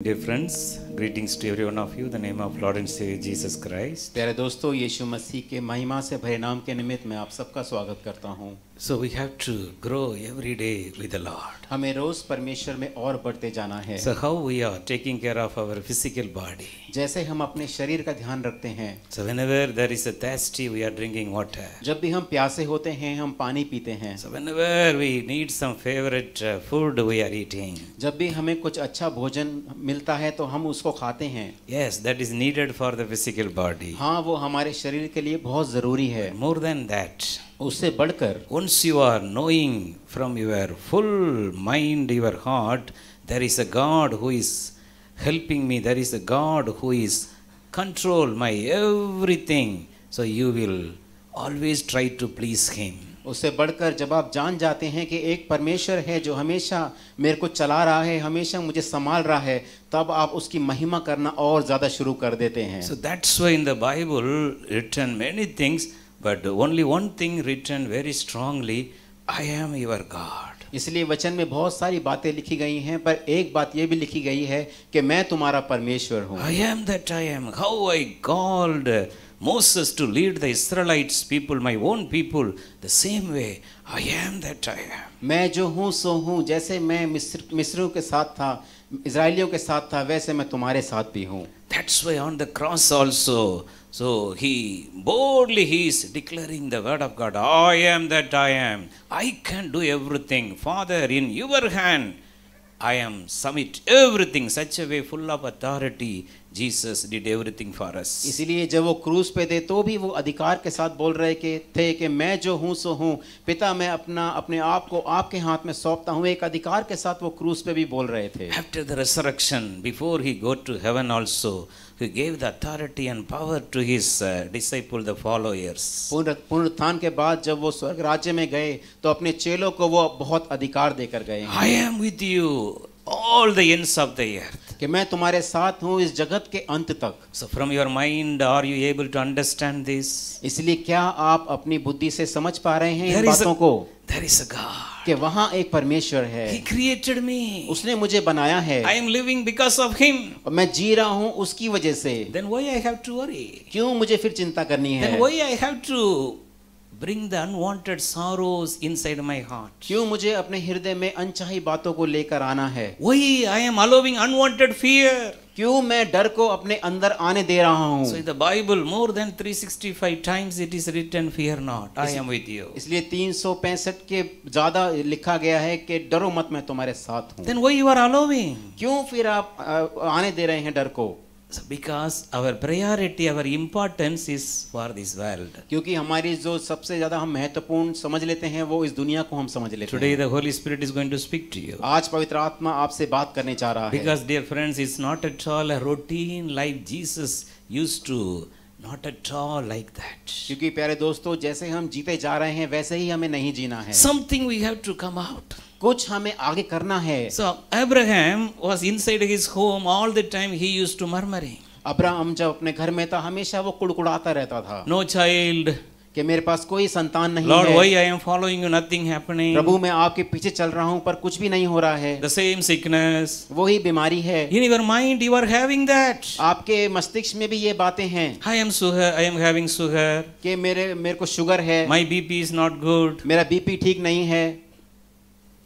Dear friends, greetings to every one of you. The name of Lord and Savior Jesus Christ. प्यारे दोस्तों यीशु मसीह के महिमा से भरे नाम के निमित्त मैं आप सबका स्वागत करता हूँ So we have to grow every day with the Lord. हमें रोज परमेश्वर में और बढ़ते जाना है So how we are taking care of our physical body. जैसे हम अपने शरीर का ध्यान रखते हैं So whenever there is a thirsty, we are drinking water. जब भी हम प्यासे होते हैं हम पानी पीते हैं So whenever we need some favorite uh, food, we are eating. जब भी हमें कुछ अच्छा भोजन मिलता है तो हम उसको खाते हैं Yes, that is needed for the physical body. हाँ वो हमारे शरीर के लिए बहुत ज़रूरी है More than that, उससे बढ़कर once you are knowing from your full mind your heart there is a God who is helping me there is a God who is control my every thing so you will always try to please him उससे बढ़कर जब आप जान जाते हैं कि एक परमेश्वर है जो हमेशा मेरे को चला रहा है हमेशा मुझे संभाल रहा है तब आप उसकी महिमा करना और ज़्यादा शुरू कर देते हैं। So that's way in the Bible written many things but only one thing written very strongly I am your God इसलिए वचन में बहुत सारी बातें लिखी गई हैं पर एक बात यह भी लिखी गई है कि मैं तुम्हारा परमेश्वर हूँ। I am that I am how I God Moses to lead the Israelites people, my own people, the same way I am that I am. मैं जो हूँ सो हूँ। जैसे मैं मिस्र मिस्रों के साथ था इसराइलियों के साथ था वैसे मैं तुम्हारे साथ भी हूँ। That's why on the cross also so he boldly he is declaring the word of God. I am that I am. I can do everything. Father, in your hand, I am submit everything. Such a way full of authority. Jesus did everything for us. इसीलिए जब वो cruise पे थे तो भी वो अधिकार के साथ बोल रहे के थे कि मैं जो हूँ सो हूँ पिता मैं अपना अपने आप को आपके हाथ में सौंपता हूँ एक अधिकार के साथ वो क्रूज पे भी बोल रहे थे After the resurrection, before he go to heaven also, he gave the authority and power to his uh, disciple, the followers. पुनर पुनरुत्थान के बाद जब वो स्वर्ग राज्य में गए तो अपने चेलों को वो बहुत अधिकार देकर गए I am with you, all the ends of the earth. कि मैं तुम्हारे साथ हूँ इस जगत के अंत तक So from your mind, are you able to understand this? इसलिए क्या आप अपनी बुद्धि से समझ पा रहे हैं इन There is बातों को there is a God. कि वहाँ एक परमेश्वर है He created me. उसने मुझे बनाया है I am living because of him. और मैं जी रहा हूँ उसकी वजह से Then why I have to worry? क्यों मुझे फिर चिंता करनी है Then why I have to bring the unwanted sorrows inside my heart? क्यों मुझे अपने हृदय में अनचाही बातों को लेकर आना है Why I am allowing unwanted fear? क्यों मैं डर को अपने अंदर आने दे रहा हूँ So in the Bible, more than 365 times it is written, Fear not, I am with you. इसलिए तीन के ज़्यादा लिखा गया है कि डरो मत मैं तुम्हारे साथ हूँ Then why you are allowing? क्यों फिर आप आने दे रहे हैं डर को So because our priority, our importance is for this world. क्योंकि हमारी जो सबसे ज़्यादा हम महत्वपूर्ण समझ लेते हैं वो इस दुनिया को हम समझ लेते Today हैं the Holy Spirit is going to speak to you. आज पवित्र आत्मा आपसे बात करने जा रहा है Because dear friends, it's not at all a routine life Jesus used to, not at all like that. क्योंकि प्यारे दोस्तों जैसे हम जीते जा रहे हैं वैसे ही हमें नहीं जीना है Something we have to come out. कुछ हमें आगे करना है so Abraham was inside his home all the time he used to murmuring Abraham जब अपने घर में था हमेशा वो कुड़कुड़ाता रहता था नो चाइल्ड कि मेरे पास कोई संतान नहीं Lord, है। why I am following you, nothing प्रभु मैं आपके पीछे चल रहा हूँ पर कुछ भी नहीं हो रहा है The same sickness. वही बीमारी है In your mind, you are having that. आपके मस्तिष्क में भी ये बातें हैं I am sugar, I am having sugar. कि मेरे मेरे को शुगर है My BP is not good. मेरा बीपी ठीक नहीं है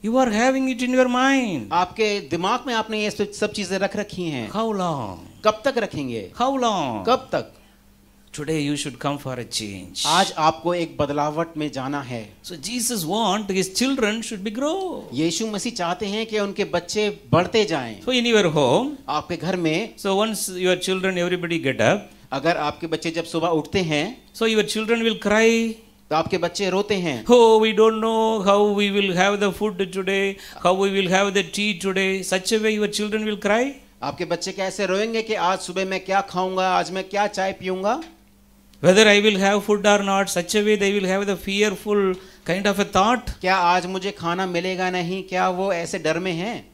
You are having it in your mind. आपके दिमाग में आपने ये सब चीज़ें रख रखी हैं How long? कब तक रखेंगे How long? कब तक Today you should come for a change. आज आपको एक बदलावट में जाना है So Jesus want his children should be grow. यीशु मसीह चाहते हैं कि उनके बच्चे बढ़ते जाएँ So in your home, आपके घर में so once your children, everybody get up, अगर आपके बच्चे जब सुबह उठते हैं so your children will cry, तो आपके बच्चे रोते हैं Oh, we don't know how we will have the food today, how we will have the tea today. Such a way your children will cry. आपके बच्चे कैसे रोएँगे कि आज सुबह मैं क्या खाऊँगा आज मैं क्या चाय पीऊँगा Whether I will have food or not, such a way they will have the fearful kind of a thought. क्या आज मुझे खाना मिलेगा नहीं क्या वो ऐसे डर में हैं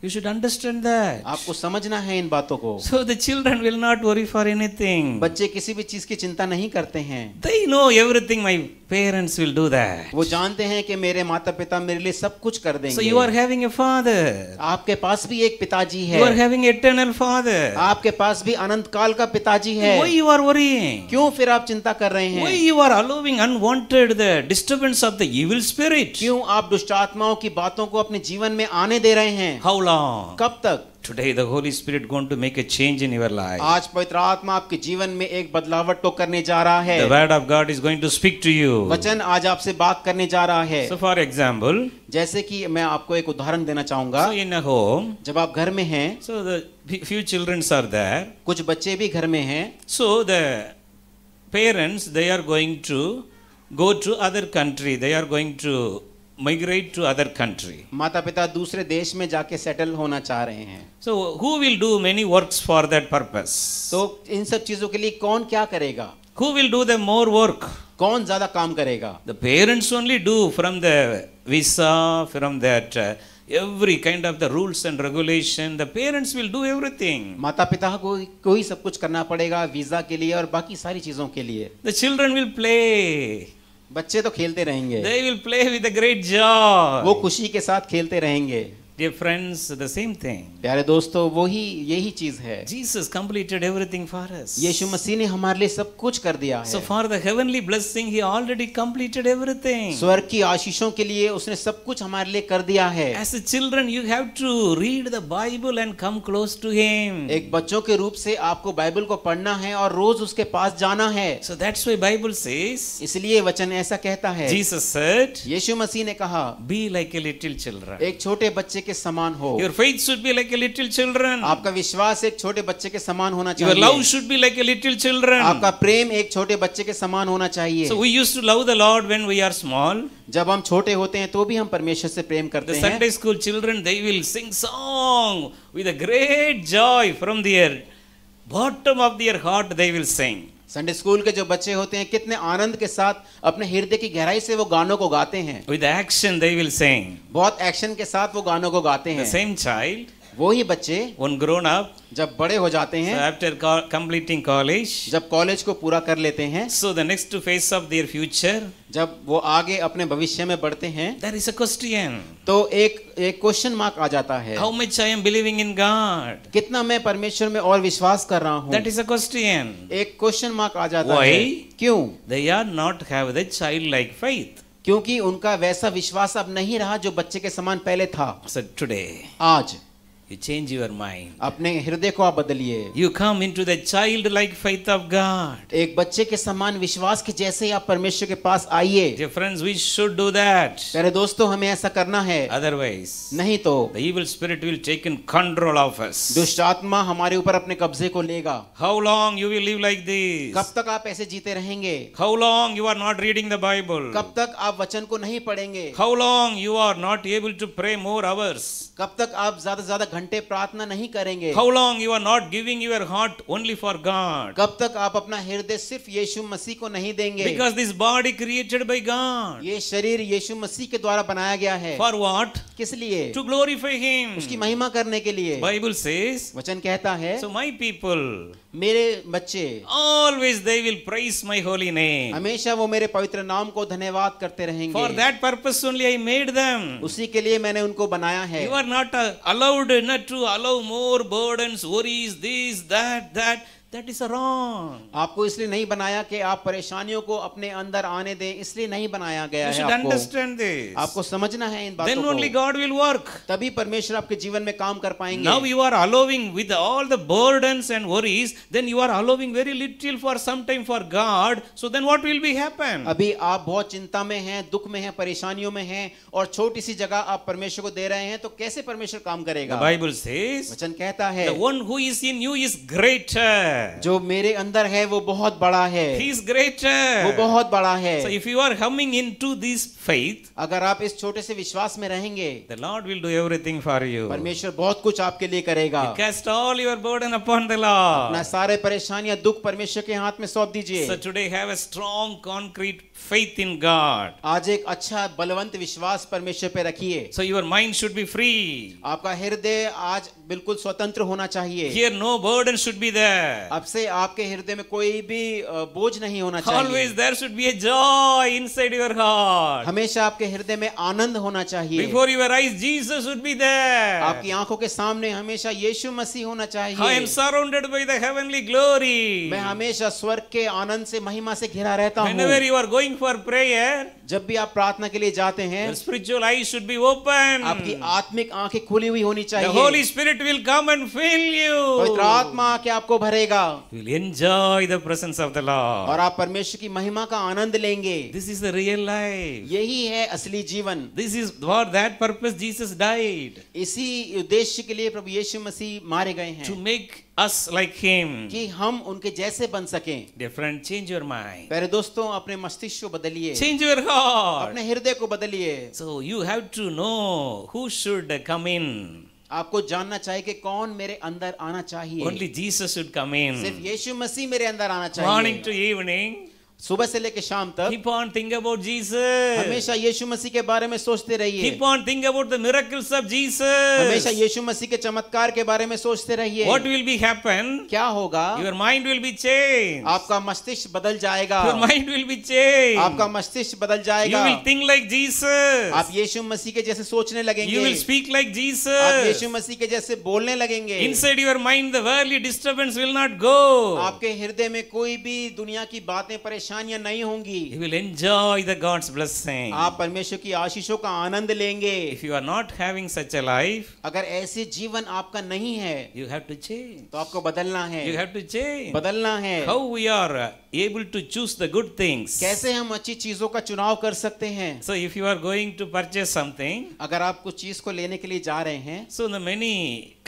You should understand that. आपको समझना है इन बातों को So the children will not worry for anything. बच्चे किसी भी चीज़ की चिंता नहीं करते हैं They know everything. My parents will do that. वो जानते हैं कि मेरे माता पिता मेरे लिए सब कुछ कर देंगे. So you are having a father. आपके पास भी एक पिताजी है. You are having eternal father. आपके पास भी अनंत काल का पिताजी है Why you are worrying? क्यों फिर आप चिंता कर रहे हैं? Why you are allowing unwanted the disturbance of the evil spirit? क्यों आप दुष्ट आत्माओं की बातों को अपने जीवन में आने दे रहे हैं How long? कब तक Today the Holy Spirit going to make a change in your life. आज पवित्र आत्मा आपके जीवन में एक बदलावट को करने जा रहा है The word of God is going to speak to you. वचन आज आपसे बात करने जा रहा है So for example, जैसे कि मैं आपको एक उदाहरण देना चाहूँगा so in a home, जब आप घर में हैं so the few children are there. कुछ बच्चे भी घर में हैं So the parents they are going to go to other country. They are going to migrate to other country. माता पिता दूसरे देश में जाके सेटल होना चाह रहे हैं So who will do many works for that purpose? तो इन सब चीज़ों के लिए कौन क्या करेगा Who will do the more work? कौन ज़्यादा काम करेगा The parents only do from the visa, from that uh, every kind of the rules and regulation. The parents will do everything. माता पिता को को ही सब कुछ करना पड़ेगा वीज़ा के लिए और बाकी सारी चीज़ों के लिए The children will play. बच्चे तो खेलते रहेंगे। They will play with great joy वो खुशी के साथ खेलते रहेंगे। Dear friends, the same thing. प्यारे दोस्तों वही यही चीज़ है Jesus completed everything for us. यीशु मसीह ने हमारे लिए सब कुछ कर दिया है. So for the heavenly blessing, He already completed everything. स्वर्ग की आशीषों के लिए उसने सब कुछ हमारे लिए कर दिया है As a children, you have to read the Bible and come close to Him. एक बच्चों के रूप से आपको बाइबल को पढ़ना है और रोज उसके पास जाना है So that's why Bible says, इसलिए वचन ऐसा कहता है Jesus said, यीशु मसीह ने कहा be like a little children. एक छोटे बच्चे के समान हो। Your faith should be like a little children आपका विश्वास एक छोटे बच्चे के समान होना चाहिए। Your love should be like a little children आपका प्रेम एक छोटे बच्चे के समान होना चाहिए। So we used to love the Lord when we are small जब हम छोटे होते हैं तो भी हम परमेश्वर से प्रेम करते हैं। Sunday school children they will sing song with a great joy from their bottom of their heart they will sing Sunday school के जो बच्चे होते हैं कितने आनंद के साथ अपने हृदय की गहराई से वो गानों को गाते हैं। With action they will sing बहुत एक्शन के साथ वो गानों को गाते हैं। सेम child, वही बच्चे उन ग्रोन अप जब बड़े हो जाते हैं आफ्टर कंप्लीटिंग कॉलेज जब कॉलेज को पूरा कर लेते हैं so the next phase of their future जब वो आगे अपने भविष्य में बढ़ते हैं देयर इज़ अ क्वेश्चन तो एक एक क्वेश्चन मार्क आ जाता है। How much I am believing in God कितना मैं परमेश्वर में और विश्वास कर रहा हूँ? दैट इज़ अ क्वेश्चन एक क्वेश्चन मार्क आ जाता Why? है। क्यों? They are not have the child like faith क्योंकि उनका वैसा विश्वास अब नहीं रहा जो बच्चे के समान पहले था। टुडे so आज। You change your mind. अपने हृदय को आप बदलिए You come into the childlike faith of God. एक बच्चे के समान विश्वास के जैसे ही आप परमेश्वर के पास आइए Dear friends, we should do that. प्यारे दोस्तों हमें ऐसा करना है Otherwise, नहीं तो the evil spirit will take in control of us. दुष्ट आत्मा हमारे ऊपर अपने कब्जे को लेगा How long you will live like this? कब तक आप ऐसे जीते रहेंगे How long you are not reading the Bible? कब तक आप वचन को नहीं पढ़ेंगे How long you are not able to pray more hours? कब तक आप ज़्यादा ज़्यादा घंटे प्रार्थना नहीं करेंगे। How long you are not giving your heart only for God कब तक आप अपना हृदय सिर्फ़ यीशु मसीह को नहीं देंगे? Because this body created by God ये शरीर यीशु मसीह के द्वारा बनाया गया है। फॉर वॉट किस लिए? टू ग्लोरीफाई हिम उसकी महिमा करने के लिए। बाइबल से वचन कहता है सो माई पीपल मेरे बच्चे always they will praise my holy name हमेशा वो मेरे पवित्र नाम को धन्यवाद करते रहेंगे। For that purpose only I उसी के लिए मैंने उनको बनाया है। You are not allowed not to allow more burdens, worries, this, that, that. That is wrong. आपको इसलिए नहीं बनाया कि आप परेशानियों को अपने अंदर आने दें इसलिए नहीं बनाया गया है आपको. आपको समझना है इन बातों Then को. Only God will work. तभी परमेश्वर आपके जीवन में काम कर पाएँगे अभी आप बहुत चिंता में हैं, दुख में हैं, परेशानियों में हैं और छोटी सी जगह आप परमेश्वर को दे रहे हैं तो कैसे परमेश्वर काम करेगा बाइबल से वचन कहता है The one who is in you is. जो मेरे अंदर है वो बहुत बड़ा है He is greater. वो बहुत बड़ा है So if you are coming into this faith, अगर आप इस छोटे से विश्वास में रहेंगे the Lord will do everything for you. परमेश्वर बहुत कुछ आपके लिए करेगा You Cast all your burden upon the Lord. अपना सारे परेशानियाँ दुख परमेश्वर के हाथ में सौंप दीजिए So today have a strong, concrete faith in God. आज एक अच्छा बलवंत विश्वास परमेश्वर पे रखिए So your mind should be free. आपका हृदय आज बिल्कुल स्वतंत्र होना चाहिए Here no burden should be there. अब से आपके हृदय में कोई भी बोझ नहीं होना चाहिए। इनसाइड योर हार्ट हमेशा आपके हृदय में आनंद होना चाहिए। Before your eyes Jesus would be there आपकी आँखों के सामने हमेशा यीशु मसीह होना चाहिए। I am surrounded by the heavenly glory मैं हमेशा स्वर्ग के आनंद से महिमा से घिरा रहता हूँ। Whenever you are going for prayer जब भी आप प्रार्थना के लिए जाते हैं spiritual eye should be open आपकी आत्मिक आँखें खुली हुई होनी चाहिए। Holy Spirit will come and fill you पवित्र आत्मा के आपको भरेगा। करेगा will enjoy the presence of the Lord और आप परमेश्वर की महिमा का आनंद लेंगे। This is the real life यही है असली जीवन। This is for that purpose Jesus died इसी उद्देश्य के लिए प्रभु यीशु मसीह मारे गए हैं। To make us like him कि हम उनके जैसे बन सके। डिफरेंट चेंज योर माइंड पहले दोस्तों अपने मस्तिष्क को बदलिए। चेंज योर हार्ट अपने हृदय को बदलिए। So you have to know who should come in आपको जानना चाहिए कि कौन मेरे अंदर आना चाहिए। Only Jesus should come सिर्फ़ यीशु मसीह मेरे अंदर आना चाहिए। मॉर्निंग टू evening, सुबह से लेकर शाम तक keep on think about Jesus. हमेशा यीशु मसीह के बारे में सोचते रहिए Keep on think about the miracles of jesus हमेशा यीशु मसीह के चमत्कार के बारे में सोचते रहिए What will be happen? क्या होगा Your mind will be changed. आपका मस्तिष्क बदल जाएगा Your mind will be changed. आपका मस्तिष्क बदल जाएगा You will think like Jesus. आप यीशु मसीह के जैसे सोचने लगेंगे You will speak like jesus आप यीशु मसीह के जैसे बोलने लगेंगे Inside your mind, the worldly disturbance will not go. आपके हृदय में कोई भी दुनिया की बातें परेशानियाँ नहीं होंगी। You will enjoy the God's blessing आप परमेश्वर की आशीषों का आनंद लेंगे। If you are not having such a life अगर ऐसे जीवन आपका नहीं है यू हैव टू चेंज तो आपको बदलना है। यू हैव टू चेंज बदलना है। How we are able to choose the good things कैसे हम अच्छी चीज़ों का चुनाव कर सकते हैं। So if you are going to purchase something अगर आप कुछ चीज़ को लेने के लिए जा रहे हैं so the many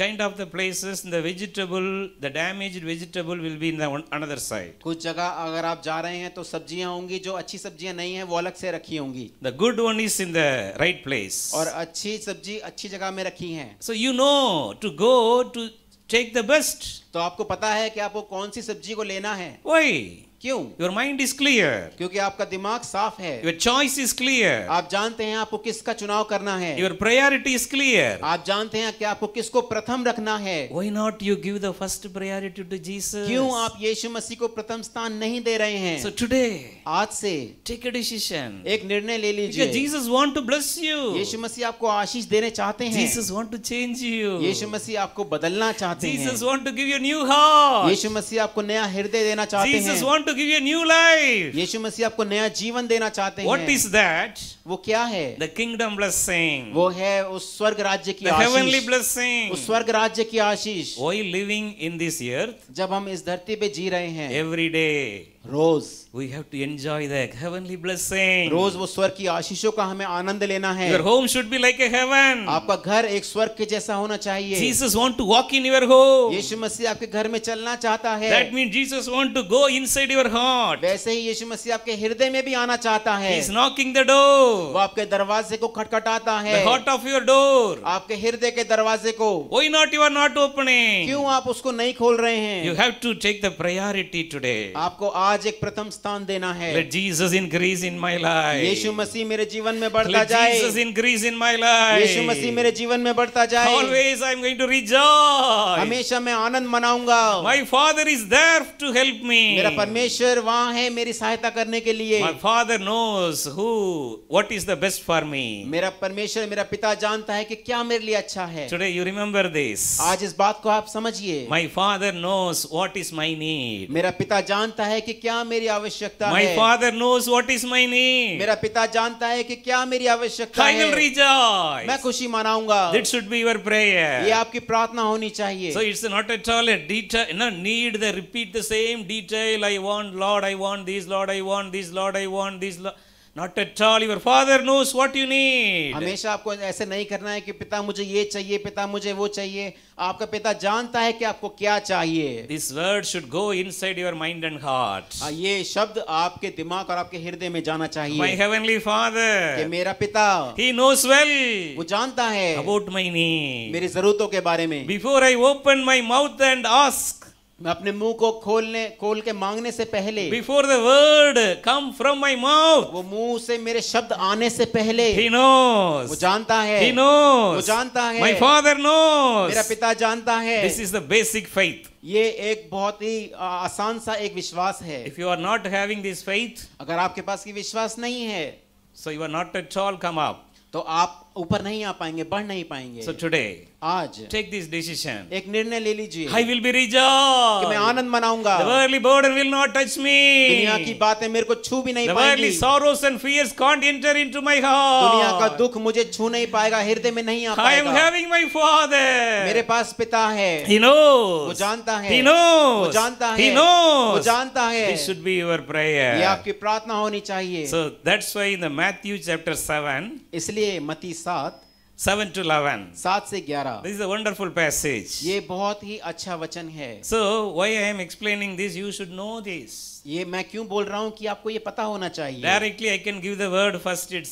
kind of the places, the vegetable, the damaged vegetable will be in the one, another side. कुछ जगह अगर आप जा रहे हैं तो सब्ज़ियाँ होंगी जो अच्छी सब्ज़ियाँ नहीं है वो अलग से रखी होंगी The good one is in the right place. और अच्छी सब्ज़ी अच्छी जगह में रखी हैं So you know to go to take the best. तो आपको पता है कि आपको कौन सी सब्ज़ी को लेना है Why? क्यों? योर माइंड इज़ क्लियर क्योंकि आपका दिमाग साफ़ है। योर चॉइस इज़ क्लियर आप जानते हैं आपको किसका चुनाव करना है। योर प्रायोरिटी इज़ क्लियर आप जानते हैं कि आपको किसको प्रथम रखना है। Why not you give the first priority to Jesus क्यों आप यीशु मसीह को प्रथम स्थान नहीं दे रहे हैं? सो टुडे आज से टेक अ डिसीज़न एक निर्णय ले लीजिए। Jesus want to bless you यीशु मसीह आपको आशीष देने चाहते हैं। Jesus want to change you यीशु मसीह आपको बदलना चाहते हैं। Jesus want to give you new heart यीशु मसीह आपको नया हृदय देना चाहते हैं। To give you a new life. यीशु मसीह आपको नया जीवन देना चाहते What is that? वो क्या है The kingdom blessing. वो है उस स्वर्ग राज्य की The heavenly blessing. उस स्वर्ग राज्य की आशीष While living in this earth, जब हम इस धरती पे जी रहे हैं every day rose we have to enjoy the heavenly blessing रोज वो स्वर्ग की आशीषों का हमें आनंद लेना है। Your home should be like a heaven आपका घर एक स्वर्ग के जैसा होना चाहिए। Jesus want to walk in your home यीशु मसीह आपके घर में चलना चाहता है। That mean Jesus want to go inside your heart वैसे ही यीशु मसीह आपके हृदय में भी आना चाहता है। He is knocking the door वो आपके दरवाजे को खटखटाता है। The heart of your door आपके हृदय के दरवाजे को। Why not you are not opening क्यों आप उसको नहीं खोल रहे हैं? You have to take the priority today आपको आज एक प्रथम स्थान देना है Let Jesus increase in my life. यीशु मसीह मेरे जीवन में बढ़ता Let जाए Jesus increase in my life यीशु मसीह मेरे जीवन में बढ़ता जाए Always I am going to rejoice. हमेशा मैं आनंद मनाऊँगा My Father is there to help me. मेरा परमेश्वर वहाँ है मेरी सहायता करने के लिए My Father knows who, what is the best for me. मेरा परमेश्वर मेरा पिता जानता है कि क्या मेरे लिए अच्छा है Today you remember this. आज इस बात को आप समझिए My Father knows what is my need. मेरा पिता जानता है कि क्या मेरी आवश्यकता My है Father knows what is my need. मेरा पिता जानता है कि क्या मेरी आवश्यकता I will rejoice. मैं खुशी मनाऊँगा That should be your prayer ये आपकी प्रार्थना होनी चाहिए So it's not at all a detail, no need the repeat the same detail. I want, Lord, I want this, Lord, I want this, Lord, I want this. Lord. Not at all. Your father knows what you need. हमेशा आपको ऐसे नहीं करना है कि पिता मुझे ये चाहिए पिता मुझे वो चाहिए आपका पिता जानता है कि आपको क्या चाहिए This word should go inside your mind and heart. हाँ, ये शब्द आपके दिमाग और आपके हृदय में जाना चाहिए My heavenly कि मेरा पिता he knows well वो जानता है about my need. मेरी जरूरतों के बारे में Before I open my mouth and ask, मैं अपने मुँह को खोलने खोल के मांगने से पहले before the word come from my mouth वो मुँह से मेरे शब्द आने से पहले He knows. वो जानता है He knows. वो जानता है My father knows. मेरा पिता जानता है this is the basic faith ये एक बहुत ही आसान सा एक विश्वास है if you are not having this faith अगर आपके पास ये विश्वास नहीं है so you are not at all come up तो आप ऊपर नहीं आ पाएँगे बढ़ नहीं पाएँगे सो so टुडे आज टेक दिस डिसीज़न एक निर्णय ले लीजिए आई विल बी रिजॉल्व मैं आनंद मनाऊँगा। Worldly border will not touch me दुनिया की बातें मेरे को छू भी नहीं पाएँगी। Worldly sorrows and fears can't enter into my heart दुनिया का दुख मुझे छू नहीं पाएगा हृदय में नहीं आ पाएगा I am having my father मेरे पास पिता है। ही नो वो जानता है। ही नो वो जानता है ही। नो वो जानता है। This should be your prayer ये आपकी प्रार्थना होनी चाहिए। So that's why in the Matthew chapter 7 इसलिए मती 7 7 to 11, सात से ग्यारह this is a wonderful passage. ये बहुत ही अच्छा वचन है So why I am explaining this, you should know this. ये मैं क्यों बोल रहा हूँ कि आपको ये पता होना चाहिए? Directly I can give the word first it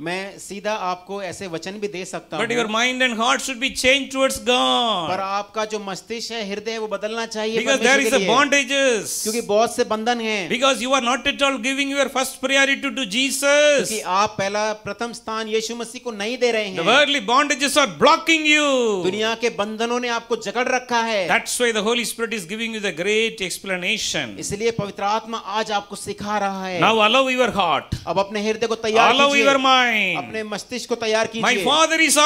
मैं सीधा आपको ऐसे वचन भी दे सकता हूँ। But your mind and heart should be change towards God पर आपका जो मस्तिष्क है हृदय है वो बदलना चाहिए because there is a bondages क्योंकि बहुत से बंधन हैं। Because you are not at all giving your first priority to Jesus क्योंकि आप पहला प्रथम स्थान यीशु मसीह को नहीं दे रहे हैं। Worldly bondages are blocking you दुनिया के बंधनों ने आपको जकड़ रखा है। That's why the Holy Spirit is giving you the great explanation इसलिए पवित्र आत्मा आज आपको सिखा रहा है Now allow your heart. अब अपने हृदय को तैयार Allow कीजिए your mind. अपने मस्तिष्क को तैयार कीजिए My कीजिए father is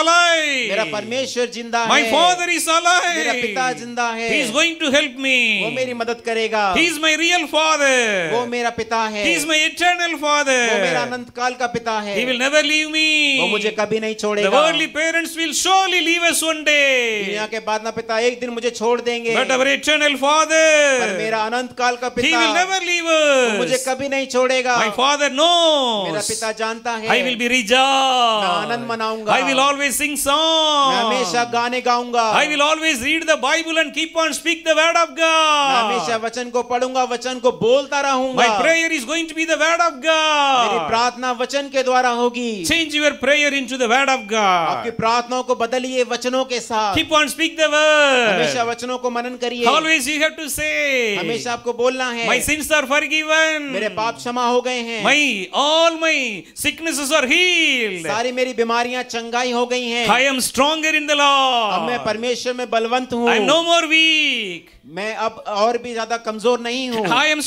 मेरा परमेश्वर ज़िंदा है My है father is मेरा पिता ज़िंदा है He is going to help वो मेरी मदद करेगा He is my real वो मेरा पिता है He is my eternal वो मेरा अनंत काल का पिता है He will never leave वो मुझे कभी नहीं छोड़ेगा The छोड़ेगा worldly parents will surely leave us one दुनिया के बाद ना पिता एक दिन मुझे छोड़ देंगे But our eternal पर मेरा अनंत काल का पिता never leave वो मुझे कभी नहीं छोड़ेगा My father knows. मेरा पिता जानता है I will be मैं आनंद मनाऊँगा। I will always sing मैं हमेशा गाने गाऊँगा I will always read the Bible and keep on speak the word of God. मैं हमेशा वचन को पढ़ूँगा वचन को बोलता रहूँगा My prayer is going to be the word of God. मेरी प्रार्थना वचन के द्वारा होगी Change your prayer into the word of God. आपकी प्रार्थनाओं को बदलिए वचनों के साथ Keep on speak the word. हमेशा वचनों को मनन करिए Always you have to say, हमेशा आपको बोलना है My sins are forgiven. मेरे पाप क्षमा हो गए हैं My all my sicknesses are healed. सारी मेरी बीमारियाँ चंगाई हो गई हैं I am stronger in the अब मैं Lord. परमेश्वर में बलवंत हूँ I am no more weak. मैं अब और भी ज़्यादा कमज़ोर नहीं हूँ I am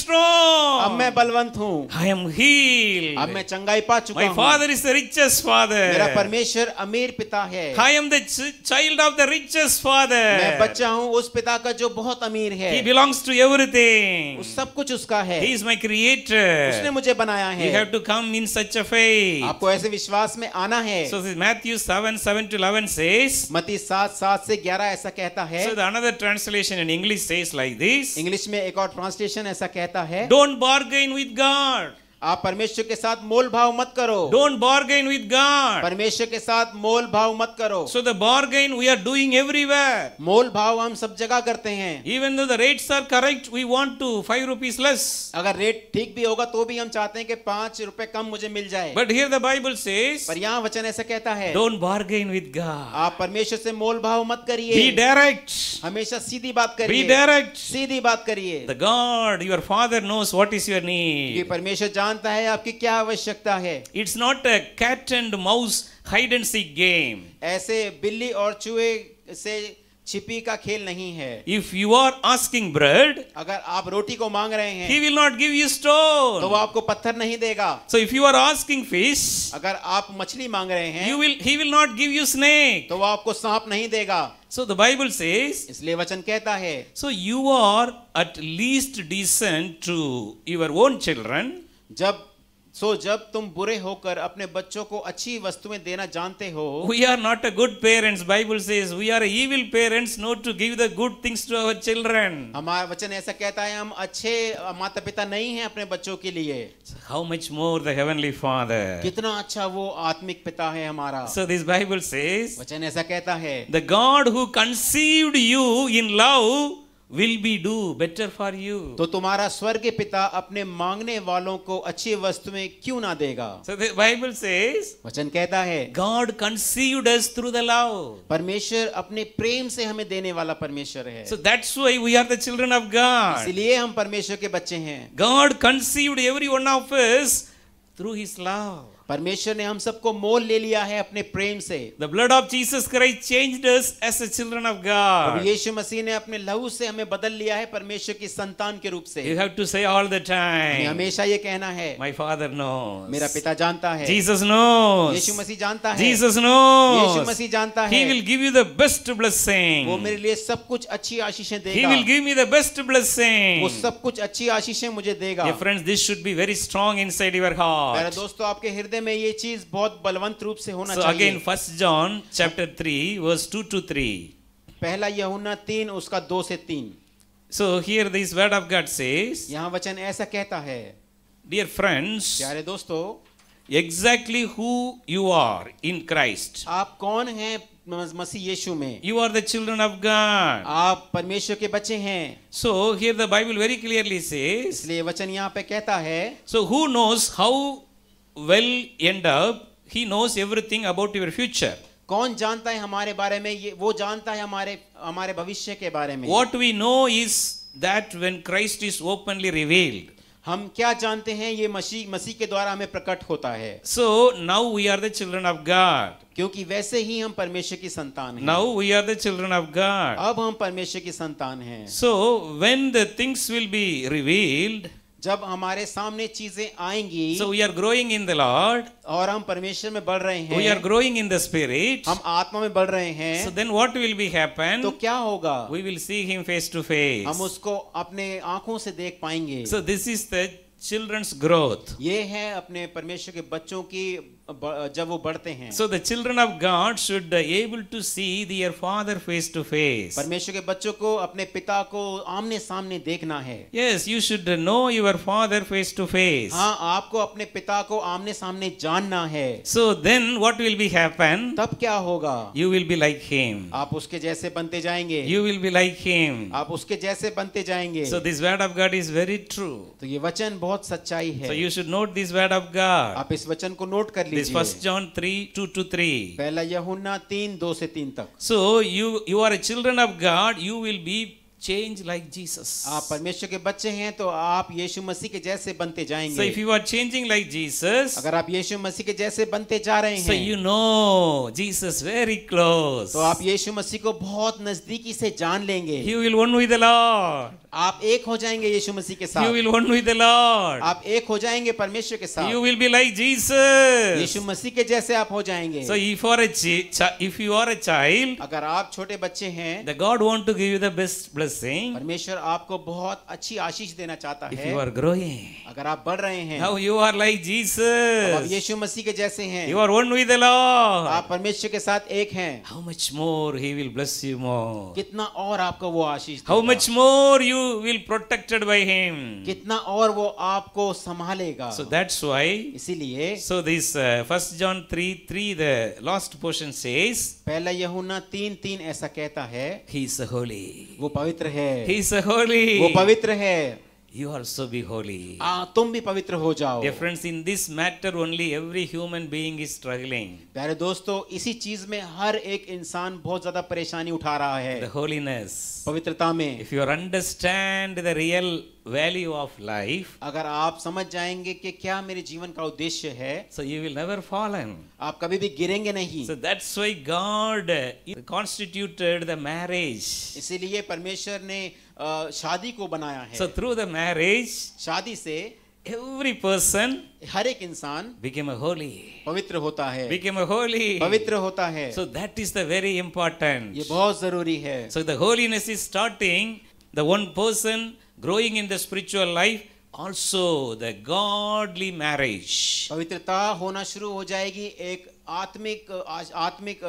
अब मैं बलवंत हूँ I am healed. अब मैं चंगाई पा चुका My हूँ father is the richest मेरा परमेश्वर अमीर पिता है I am the ch- child of the richest मैं बच्चा हूँ उस पिता का जो बहुत अमीर है He belongs to everything. उस सब कुछ उसका है He is my उसने मुझे बनाया है You have to come in such a faith. आपको ऐसे विश्वास में आना है So this Matthew 7 7 to 11 says, मती सात सात से ग्यारह ऐसा कहता है so the another translation in English says like this English में एक और ट्रांसलेशन ऐसा कहता है Don't bargain with God. आप परमेश्वर के साथ मोल भाव मत करो। डोंट बॉर्गेन विद गॉड परमेश्वर के साथ मोल भाव मत करो। So the bargain we are doing everywhere मोल भाव हम सब जगह करते हैं। Even though the rates are correct we want to five rupees less अगर रेट ठीक भी होगा तो भी हम चाहते हैं कि पाँच रुपए कम मुझे मिल जाए। बट हियर द बाइबल से यहाँ वचन ऐसा कहता है डोंट बॉर्गेन विद गॉड आप परमेश्वर से मोल भाव मत करिए। डायरेक्ट हमेशा सीधी बात करिए। डायरेक्ट सीधी बात करिए। God your father knows what is your need परमेश्वर जान जानता है आपकी क्या आवश्यकता है? It's not a cat and mouse hide and see game ऐसे बिल्ली और चूहे से छिपी का खेल नहीं है। If you are asking bread अगर आप रोटी को मांग रहे हैं he will not give you stone तो वो आपको पत्थर नहीं देगा। So if you are asking fish अगर आप मछली मांग रहे हैं you will he will not give you snake तो वो आपको सांप नहीं देगा। सो द बाइबल सेज इसलिए वचन कहता है so you are at least decent to your own children जब सो so जब तुम बुरे होकर अपने बच्चों को अच्छी वस्तुएँ देना जानते हो we are not a good parents Bible says we are evil parents not to give the good things to our children हमारा वचन ऐसा कहता है हम अच्छे माता-पिता नहीं हैं अपने बच्चों के लिए। How much more the heavenly father कितना अच्छा वो आत्मिक पिता है हमारा। सो दिस बाइबल से वचन ऐसा कहता है the God who conceived you in love will be do better for you. तो तुम्हारा स्वर्गीय पिता अपने मांगने वालों को अच्छी वस्तुएँ क्यों ना देगा So the Bible says वचन कहता है God conceived us through the love. परमेश्वर अपने प्रेम से हमें देने वाला परमेश्वर है So that's why we are the children of God. इसलिए हम परमेश्वर के बच्चे हैं God conceived every one of us through His love. परमेश्वर ने हम सबको मोल ले लिया है अपने प्रेम से। The blood of Jesus Christ changed us as a children of God यीशु मसीह ने अपने लहू से हमें बदल लिया है परमेश्वर की संतान के रूप से। You have to say all the time हमेशा ये कहना है माय फादर नो मेरा पिता जानता है जीसस नो यीशु मसीह जानता है जीसस नो यीशु मसीह जानता है ही। Will give you the best blessing वो मेरे लिए सब कुछ अच्छी आशीषें देगा he will give me the best blessing वो सब कुछ अच्छी आशीषें मुझे देगा। Friends this should be very strong inside your heart मेरे दोस्तों आपके हृदय में ये चीज़ बहुत बलवंत रूप से होना So चाहिए again, First John chapter 3, verse 2 to 3. पहला यहुन्ना तीन उसका दो से तीन So here this word of God says, यहाँ वचन ऐसा कहता है Dear friends, प्यारे दोस्तों exactly who you are in Christ. आप कौन हैं मसीह यीशु में You are the children of God. आप परमेश्वर के बच्चे हैं So here the Bible very clearly says, इसलिए वचन यहाँ पे कहता है so who knows how well end up he knows everything about your future. कौन जानता है हमारे बारे में? ये वो जानता है हमारे हमारे भविष्य के बारे में। What we know is that when christ is openly revealed. हम क्या जानते हैं? ये मसीह मसीह के द्वारा हमें प्रकट होता है। So now we are the children of God क्योंकि वैसे ही हम परमेश्वर की संतान हैं। Now we are the children of God अब हम परमेश्वर की संतान हैं। So when the things will be revealed जब हमारे सामने चीज़ें आएँगी so we are growing in the Lord और हम परमेश्वर में बढ़ रहे हैं we are growing in the spirit हम आत्मा में बढ़ रहे हैं so then what will be happen तो क्या होगा? We will see him face to face हम उसको अपने आँखों से देख पाएँगे। So this is the children's growth ये है अपने परमेश्वर के बच्चों की जब वो बढ़ते हैं। So the children of God should able to see their father face to face परमेश्वर के बच्चों को अपने पिता को आमने सामने देखना है। Yes you should know your father face to face हाँ आपको अपने पिता को आमने सामने जानना है। So then what will be happen तब क्या होगा? You will be like him आप उसके जैसे बनते जाएँगे। You will be like him आप उसके जैसे बनते जाएँगे। So this word of God is very true तो ये वचन बहुत सच्चाई है। You should note this word of God आप इस वचन को नोट कर This first लीजिए John 3, 2 to 3. पहला यहुन्ना तीन दो से तीन तक So you you are a children of God, you will be change like Jesus आप परमेश्वर के बच्चे हैं तो आप यीशु मसीह के जैसे बनते जाएँगे। So if you are changing like Jesus अगर आप यीशु मसीह के जैसे बनते जा रहे हैं so you know Jesus very close तो आप यीशु मसीह को बहुत नजदीकी से जान लेंगे। You will one with the Lord आप एक हो जाएँगे यीशु मसीह के साथ you will one with the Lord आप एक हो जाएँगे परमेश्वर के साथ। You will be like Jesus यीशु मसीह के जैसे आप हो जाएँगे। So if you are a child अगर आप छोटे बच्चे हैं the God want to give you the best bless परमेश्वर आपको बहुत अच्छी आशीष देना चाहता If you are growing, अगर आप बढ़ रहे हैं now you are like अब आप Jesus. यीशु मसीह के जैसे हैं You are one with the Lord. आप परमेश्वर के साथ एक हैं How much more He will bless you more. कितना और आपको वो आशीष How much more you will protected by Him. कितना और वो आपको संभालेगा So that's why. इसीलिए So this uh, First John three three the last portion says पहला यहुना तीन तीन ऐसा कहता है He is holy. वो पवित्र है He is holy. वो पवित्र है You also be holy. आ, तुम भी पवित्र हो जाओ Dear friends, in this matter only every human being is struggling. प्यारे दोस्तों इसी चीज़ में हर एक इंसान बहुत ज़्यादा परेशानी उठा रहा है The holiness. पवित्रता में If you understand the real value of life अगर आप समझ जाएँगे कि क्या मेरे जीवन का उद्देश्य है so you will never fallen आप कभी भी गिरेंगे नहीं। So that's why God constituted the marriage इसीलिए परमेश्वर ने शादी को बनाया है। सो थ्रू द मैरिज शादी से एवरी पर्सन हर एक इंसान बिकेम अ होली पवित्र होता है। बिकेम अ होली पवित्र होता है। So that is the very important ये बहुत ज़रूरी है। So the holiness is starting the one person growing in the spiritual life also the godly marriage. पवित्रता होना शुरू हो जाएगी एक आत्मिक आत्मिक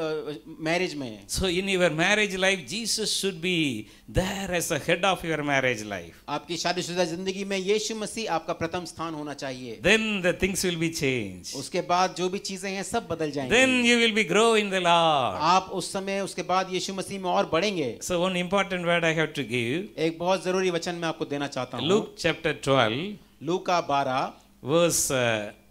मैरिज में so in your marriage life Jesus should be there as a head of your marriage life आपकी शादीशुदा ज़िंदगी में यीशु मसीह आपका प्रथम स्थान होना चाहिए। Then the things will be change उसके बाद जो भी चीज़ें हैं सब बदल जाएँगी। Then you will be grow in the Lord आप उस समय उसके बाद यीशु मसीह में और बढ़ेंगे। So one important word I have to give एक बहुत ज़रूरी वचन मैं आपको देना चाहता हूँ। Luke chapter 12 Luka 12 verse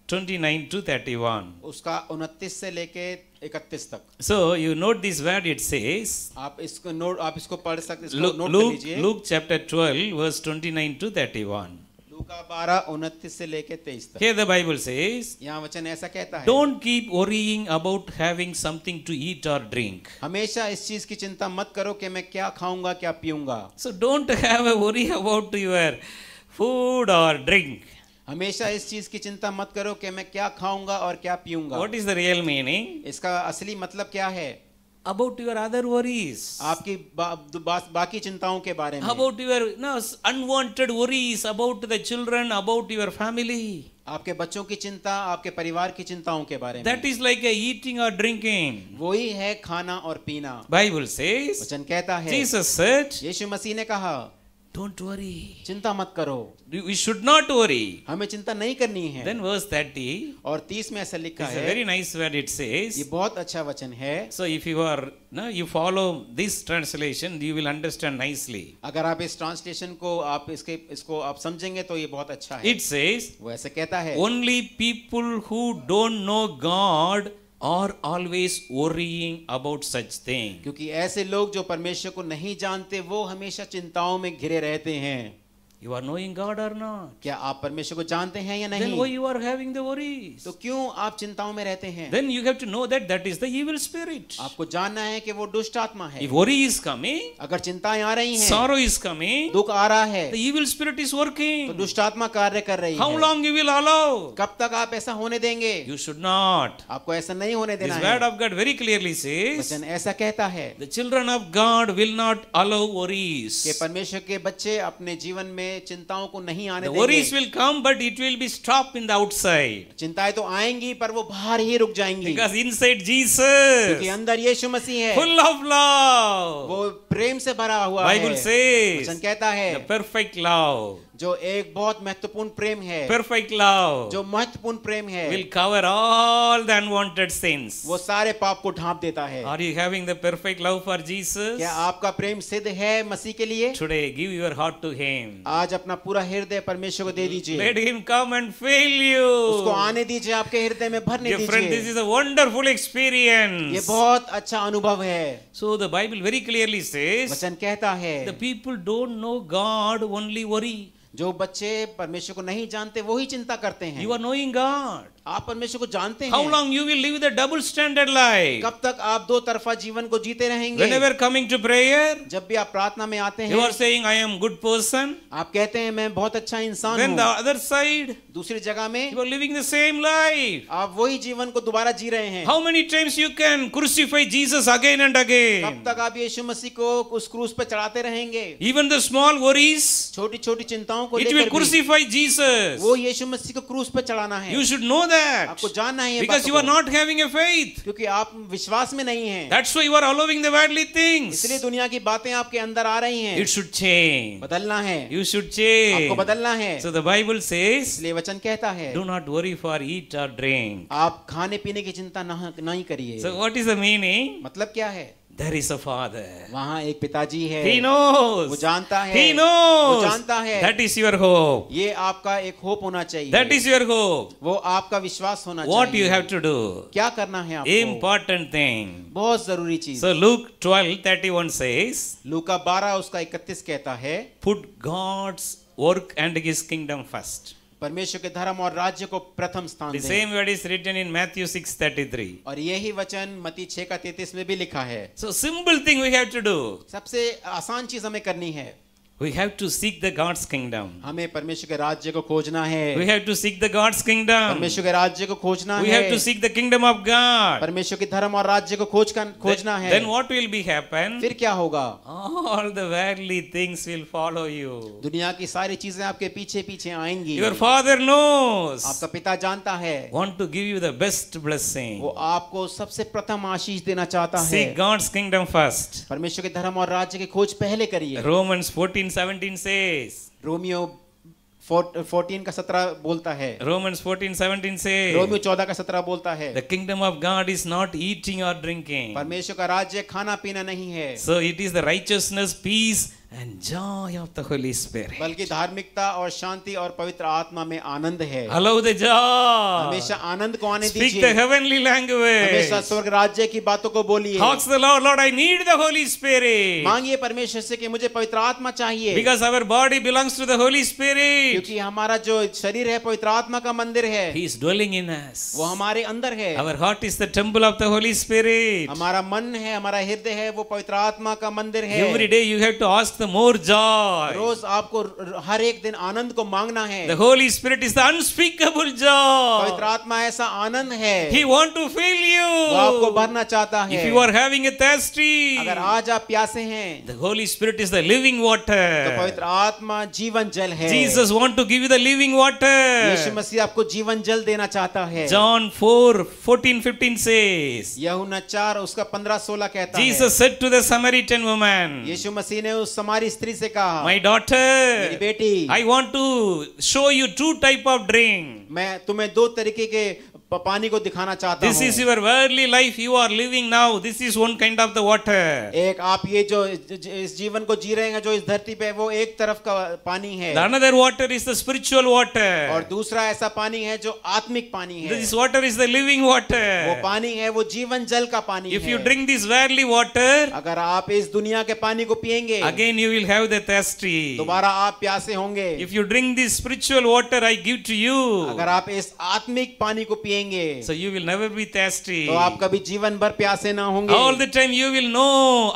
29 to 31. उसका उनतीस से लेके इकतीस तक So you note this word it says. आप इसको नोट आप इसको पढ़ सकते इसको Luke, नोट कर Luke, लीजिए Luke chapter 12, verse 29 to 31. लूका बारह उनतीस से लेके तेईस तक Here the Bible says, यहाँ वचन ऐसा कहता है Don't keep worrying about having something to eat or drink. हमेशा इस चीज़ की चिंता मत करो कि मैं क्या खाऊँगा क्या पीऊँगा So don't have a worry about your food or drink. हमेशा इस चीज़ की चिंता मत करो कि मैं क्या खाऊँगा और क्या पीऊँगा। What is the real meaning इसका असली मतलब क्या है? अबाउट यूर अदर वरीज आपकी बाकी चिंताओं के बारे में। About your unwanted worries about the children about your family आपके बच्चों की चिंता आपके परिवार की चिंताओं के बारे में। दैट इज़ लाइक ईटिंग और ड्रिंकिंग वही है खाना और पीना। बाइबुल से वचन कहता है यीशु मसीह ने कहा Don't worry. चिंता मत करो We should not worry. हमें चिंता नहीं करनी है Then verse 30 और तीस में ऐसा लिखा है very nice word. It ये बहुत अच्छा वचन है so if you are, no, you follow this translation, you will understand nicely. अगर आप इस ट्रांसलेशन को आप इसके इसको आप समझेंगे तो ये बहुत अच्छा है It says, वो ऐसे कहता है only people who don't know God are always worrying about such things. क्योंकि ऐसे लोग जो परमेश्वर को नहीं जानते, वो हमेशा चिंताओं में घिरे रहते हैं You are knowing God or not? क्या आप परमेश्वर को जानते हैं या नहीं? Then why you are having the worries? तो क्यों आप चिंताओं में रहते हैं Then you have to know that that is the evil spirit. आपको जानना है कि वो दुष्ट आत्मा है If worry is coming, अगर चिंताएँ आ रही हैं sorrow is coming, दुख आ रहा है the evil spirit is working. तो दुष्ट आत्मा कार्य कर रही How है long you will allow? कब तक आप ऐसा होने देंगे You should not. आपको ऐसा नहीं होने देना This word of God very clearly says, वचन ऐसा कहता है the children of God will not allow कि worries. परमेश्वर के बच्चे अपने जीवन में चिंताओं को नहीं आने will come but it will be stop in the outside चिंताएँ तो आएँगी पर वो बाहर ही रुक जाएँगी। इन साइड जीस क्योंकि अंदर यीशु मसीह है। फुल ऑफ़ लव वो प्रेम से भरा हुआ है। कहता है परफेक्ट लव जो एक बहुत महत्वपूर्ण प्रेम है परफेक्ट लव जो महत्वपूर्ण प्रेम है will cover all the unwanted sins वो सारे पाप को ढांप देता है। Are you having the perfect love for Jesus क्या आपका प्रेम सिद्ध है मसीह के लिए? Today give your heart to him आज अपना पूरा हृदय परमेश्वर को दे दीजिए। Let him come and fill you उसको आने दीजिए आपके हृदय में भरने दीजिए। Friend this is a wonderful experience ये बहुत अच्छा अनुभव है। So the Bible very clearly says वचन कहता है the people don't know God only worry जो बच्चे परमेश्वर को नहीं जानते वही चिंता करते हैं यू आर नोइंग God. आप परमेश्वर को जानते हैं How long you will live the double standard life? कब तक आप दो तरफा जीवन को जीते रहेंगे Whenever coming to prayer, जब भी आप प्रार्थना में आते हैं you are saying, I am good person. आप कहते हैं मैं बहुत अच्छा इंसान Then the other side, दूसरी जगह में you are living the same life. आप वही जीवन को दोबारा जी रहे हैं How many times you can crucify Jesus again and again कब तक आप यीशु मसीह को उस क्रूस पे चढ़ाते रहेंगे Even the small worries, छोटी छोटी चिंताओं को it will crucify Jesus. वो यीशु मसीह को क्रूस पे चढ़ाना है You should know that. आपको जानना है ये Because you are not having a faith. क्योंकि आप विश्वास में नहीं हैं That's why you are allowing the worldly things. इसलिए दुनिया की बातें आपके अंदर आ रही हैं It should change. बदलना है You should change. आपको बदलना है So the Bible says, इसलिए वचन कहता है do not worry for eat or drink. आप खाने पीने की चिंता न- नहीं करिए So what is the meaning? मतलब क्या है There is a father. वहाँ एक पिताजी है He knows. वो जानता है He knows. वो जानता है That is your hope. ये आपका एक होप होना चाहिए That is your hope. वो आपका विश्वास होना What चाहिए you have to do? क्या करना है आपको Important thing. बहुत ज़रूरी चीज़ So Luke 12 31 says, लूका 12 उसका 31 कहता है Put God's work and his kingdom first. परमेश्वर के धर्म और राज्य को प्रथम स्थान same word is written in Matthew six thirty three और यही वचन मती 6 का 33 में भी लिखा है। So simple thing we have to do. सबसे आसान चीज़ हमें करनी है। We have to seek the God's kingdom. हमें परमेश्वर के राज्य को खोजना है. We have to seek the God's kingdom. परमेश्वर के राज्य को खोजना We have to seek the kingdom of God. परमेश्वर के धर्म और राज्य को खोज कर खोजना है Then what will be happen? फिर क्या होगा All the worldly things will follow you. दुनिया की सारी चीज़ें आपके पीछे पीछे आएँगी Your father knows. आपका पिता जानता है Want to give you the best blessing. वो आपको सबसे प्रथम आशीष देना चाहता है Seek God's kingdom first. परमेश्वर के धर्म और राज्य की खोज पहले करिए Romans 14 17 says. रोमियो फोर्टीन का सत्रह बोलता है Romans 14 17 says. रोमियो चौदह का सत्रह बोलता है The kingdom of God is not eating or drinking. परमेश्वर का राज्य खाना पीना नहीं है So it is the righteousness, peace, and joy of the Holy Spirit. बल्कि धार्मिकता और शांति और पवित्र आत्मा में आनंद है Allow the joy. हमेशा आनंद को आने Speak the heavenly language. हमेशा स्वर्ग राज्य की बातों को बोलिए Talks the Lord, Lord, I need the Holy Spirit. मांगिए परमेश्वर से कि मुझे पवित्र आत्मा चाहिए Because our body belongs to the Holy Spirit. क्योंकि हमारा जो शरीर है पवित्र आत्मा का मंदिर है He is dwelling in us. वो हमारे अंदर है Our heart is the temple of the Holy Spirit. हमारा मन है हमारा हृदय है वो पवित्र आत्मा का मंदिर है Every day you have to ask more joy. रोज आपको हर एक दिन आनंद को मांगना है The Holy Spirit is the unspeakable joy पवित्र आत्मा ऐसा आनंद है He want to fill you वो आपको भरना चाहता है If you are having a thirsty, अगर आज आप प्यासे हैं the Holy Spirit is the living water तो पवित्र आत्मा जीवन जल है Jesus want to give you the living water यीशु मसीह आपको जीवन जल देना चाहता है John 4, 14, 15 says, यहुना चार उसका पंद्रह सोलह कहता है Jesus said to the Samaritan woman, यीशु मसीह ने उस कुमारी स्त्री से कहा माई डॉटर बेटी I want to show you two type of drink मैं तुम्हें दो तरीके के पानी को दिखाना चाहता this is your Worli life you are living now this is one kind of the water एक आप ये जो इस जीवन को जी रहे हैं जो इस धरती पे वो एक तरफ़ का पानी है। Another water is the spiritual water और दूसरा ऐसा पानी है जो आत्मिक पानी है। This water is the living water वो पानी है वो जीवन जल का पानी इफ़ यू ड्रिंक दिस वर्ली वाटर अगर आप इस दुनिया के पानी को पियेंगे again you will have the दोबारा आप प्यासे होंगे। If you drink this spiritual water I give to you अगर आप इस आत्मिक पानी को पियेंगे पिएँगे so you will never be thirsty तो आप कभी जीवन भर प्यासे ना होंगे। All the time you will know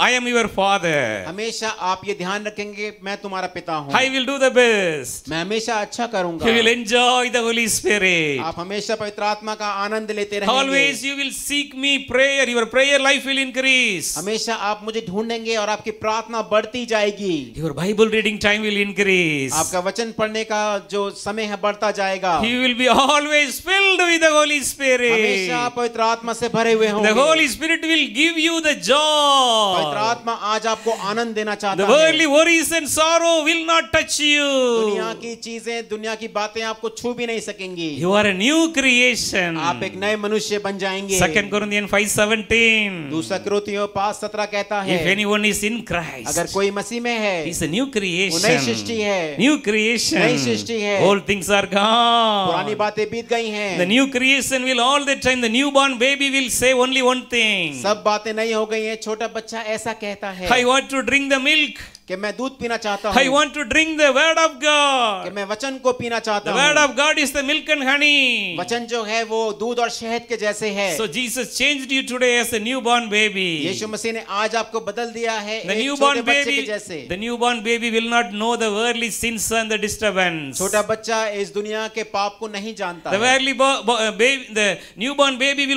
I am your father हमेशा आप ये ध्यान रखेंगे मैं तुम्हारा पिता हूँ। I will do the best मैं हमेशा अच्छा करूँगा। You will enjoy the Holy Spirit आप हमेशा पवित्र आत्मा का आनंद लेते रहेंगे। Always you will seek me prayer your prayer life will increase हमेशा आप मुझे ढूंढेंगे और आपकी प्रार्थना बढ़ती जाएगी। Your Bible reading time will increase आपका वचन पढ़ने का जो समय है बढ़ता जाएगा। You will be always filled with the Spirit. हमेशा आप पवित्र आत्मा से भरे हुए होंगे. The Holy Spirit will give you the joy. पवित्र आत्मा आज आपको आनंद देना चाहता है. The worldly worries and sorrow will not touch you. दुनिया की चीज़ें दुनिया की बातें आपको छू भी नहीं सकेंगी You are a new creation. आप एक नए मनुष्य बन जाएँगे Second Corinthians 5:17. दूसरा पास सत्रह कहता If anyone is in Christ, अगर कोई मसीह में है he's a new वो नई सृष्टि है New creation. नई सृष्टि है। All things are gone. पुरानी बातें बीत गई हैं The new creation will all the time, the newborn baby will say only one thing. सब बातें नहीं हो गई हैं छोटा बच्चा ऐसा कहता है I want to drink the milk. कि मैं दूध पीना चाहता I हूँ want to drink the word of कि मैं वचन को पीना चाहता The word हूँ of God is the milk and honey. वचन जो है वो दूध और शहद के जैसे है So Jesus changed you today as a newborn baby. यीशु मसीह ने आज आपको बदल दिया है छोटे बच्चे के baby, जैसे the newborn baby will not know the worldly sins and the disturbance. छोटा बच्चा इस दुनिया के पाप को नहीं जानता The है worldly bo- bo- uh, baby, the newborn baby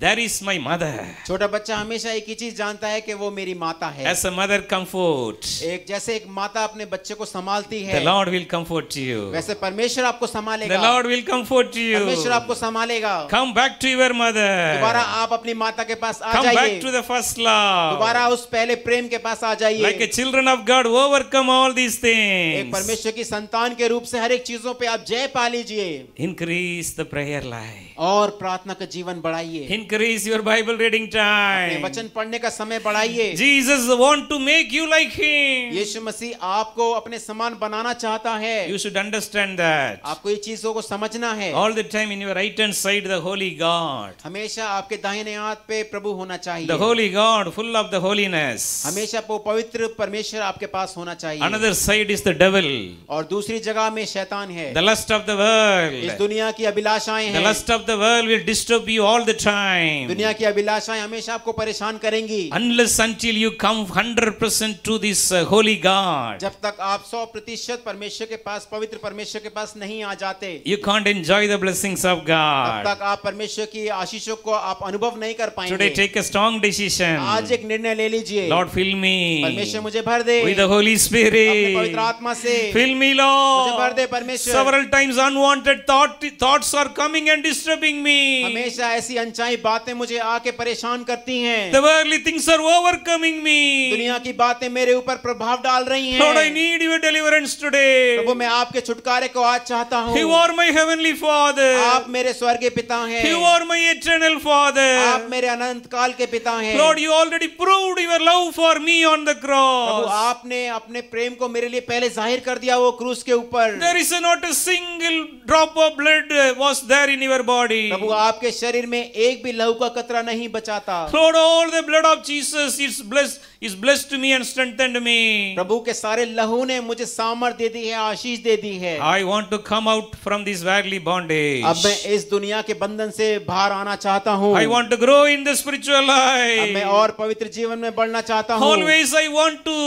there is my mother. छोटा बच्चा हमेशा एक ही चीज़ जानता है कि वो मेरी माता है As a mother comfort, एक जैसे एक माता अपने बच्चे को संभालती the Lord will comfort you. वैसे परमेश्वर आपको The Lord will comfort you. परमेश्वर आपको संभालेगा Come back to your mother. दोबारा. आप अपनी माता के पास आ Come back to the first love. दोबारा उस पहले प्रेम के पास आ Like a children of God, overcome all these एक things. परमेश्वर की संतान के रूप से हर एक चीज़ों पे आप जय पा लीजिए Increase the prayer life. और प्रार्थना का जीवन बढ़ाइए। Increase your Bible reading time वचन पढ़ने का समय बढ़ाइए। Jesus want to make you like him यीशु मसीह आपको अपने समान बनाना चाहता है। यू शुड अंडरस्टैंड दैट आपको ये चीज़ों को समझना है। All the time in your right hand side the holy God हमेशा आपके दाहिने हाथ पे प्रभु होना चाहिए। The holy God full of the holiness हमेशा वो पवित्र परमेश्वर आपके पास होना चाहिए। Another side is the devil और दूसरी जगह में शैतान है। The lust of the world इस दुनिया की अभिलाषाएँ हैं। The lust of the world will disturb you all the time. दुनिया की अभिलाषाएँ हमेशा आपको परेशान करेंगी Unless until you come 100% to this uh, holy God, जब तक आप सौ प्रतिशत परमेश्वर के पास पवित्र परमेश्वर के पास नहीं आ जाते you can't enjoy the blessings of God. तब तक आप परमेश्वर की आशीषों को आप अनुभव नहीं कर पाएँगे. Today, take a strong decision. आज एक निर्णय ले लीजिए Lord, fill me परमेश्वर मुझे भर दे with the Holy Spirit. अपने पवित्र आत्मा से Fill me, Lord. मुझे भर दे परमेश्वर Several times unwanted thought, thoughts are coming and disturbing me. हमेशा ऐसी अनचाही बातें मुझे आके परेशान करती हैं The worldly things are overcoming me. दुनिया की बातें मेरे ऊपर प्रभाव डाल रही Lord, I need your deliverance today. प्रभु मैं आपके छुटकारे को आज चाहता हूँ You are my heavenly Father. आप मेरे स्वर्गीय पिता हैं You are my eternal आप Father. मेरे अनंत काल के पिता हैं Lord, you already proved your love for me on the Prabhu cross. आपने अपने प्रेम को मेरे लिए पहले ज़ाहिर कर दिया वो क्रूस के ऊपर There is not a single drop of blood uh, was there in your body. प्रभु आपके शरीर में एक भी लहू का कतरा नहीं बचाता Lord, all the blood of Jesus is blessed, is blessed me and strengthened me. प्रभु के सारे लहू ने मुझे सामर्थ दे दी है आशीष दे दी है I want to come out from this worldly bondage. अब मैं इस दुनिया के बंधन से बाहर आना चाहता हूँ I want to grow in the spiritual life अब मैं और पवित्र जीवन में बढ़ना चाहता हूँ Always I want to,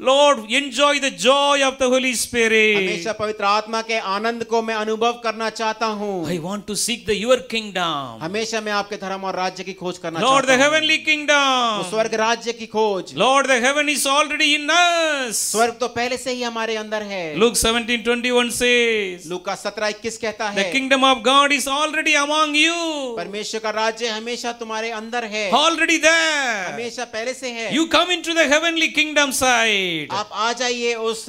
Lord, enjoy the joy of the Holy Spirit. हमेशा पवित्र आत्मा के आनंद को मैं अनुभव करना चाहता हूँ I want to seek the your kingdom. हमेशा मैं आपके धर्म और राज्य की खोज करना Lord, the heavenly kingdom. स्वर्ग राज्य की खोज Lord, the heaven is already in us. स्वर्ग तो पहले से ही हमारे अंदर है Luke 17 21 says, लूका सत्रह इक्कीस कहता The kingdom of God is already among you. परमेश्वर का राज्य हमेशा तुम्हारे अंदर है Already there. हमेशा पहले से है You come into the heavenly kingdom side. आप आ जाइए उस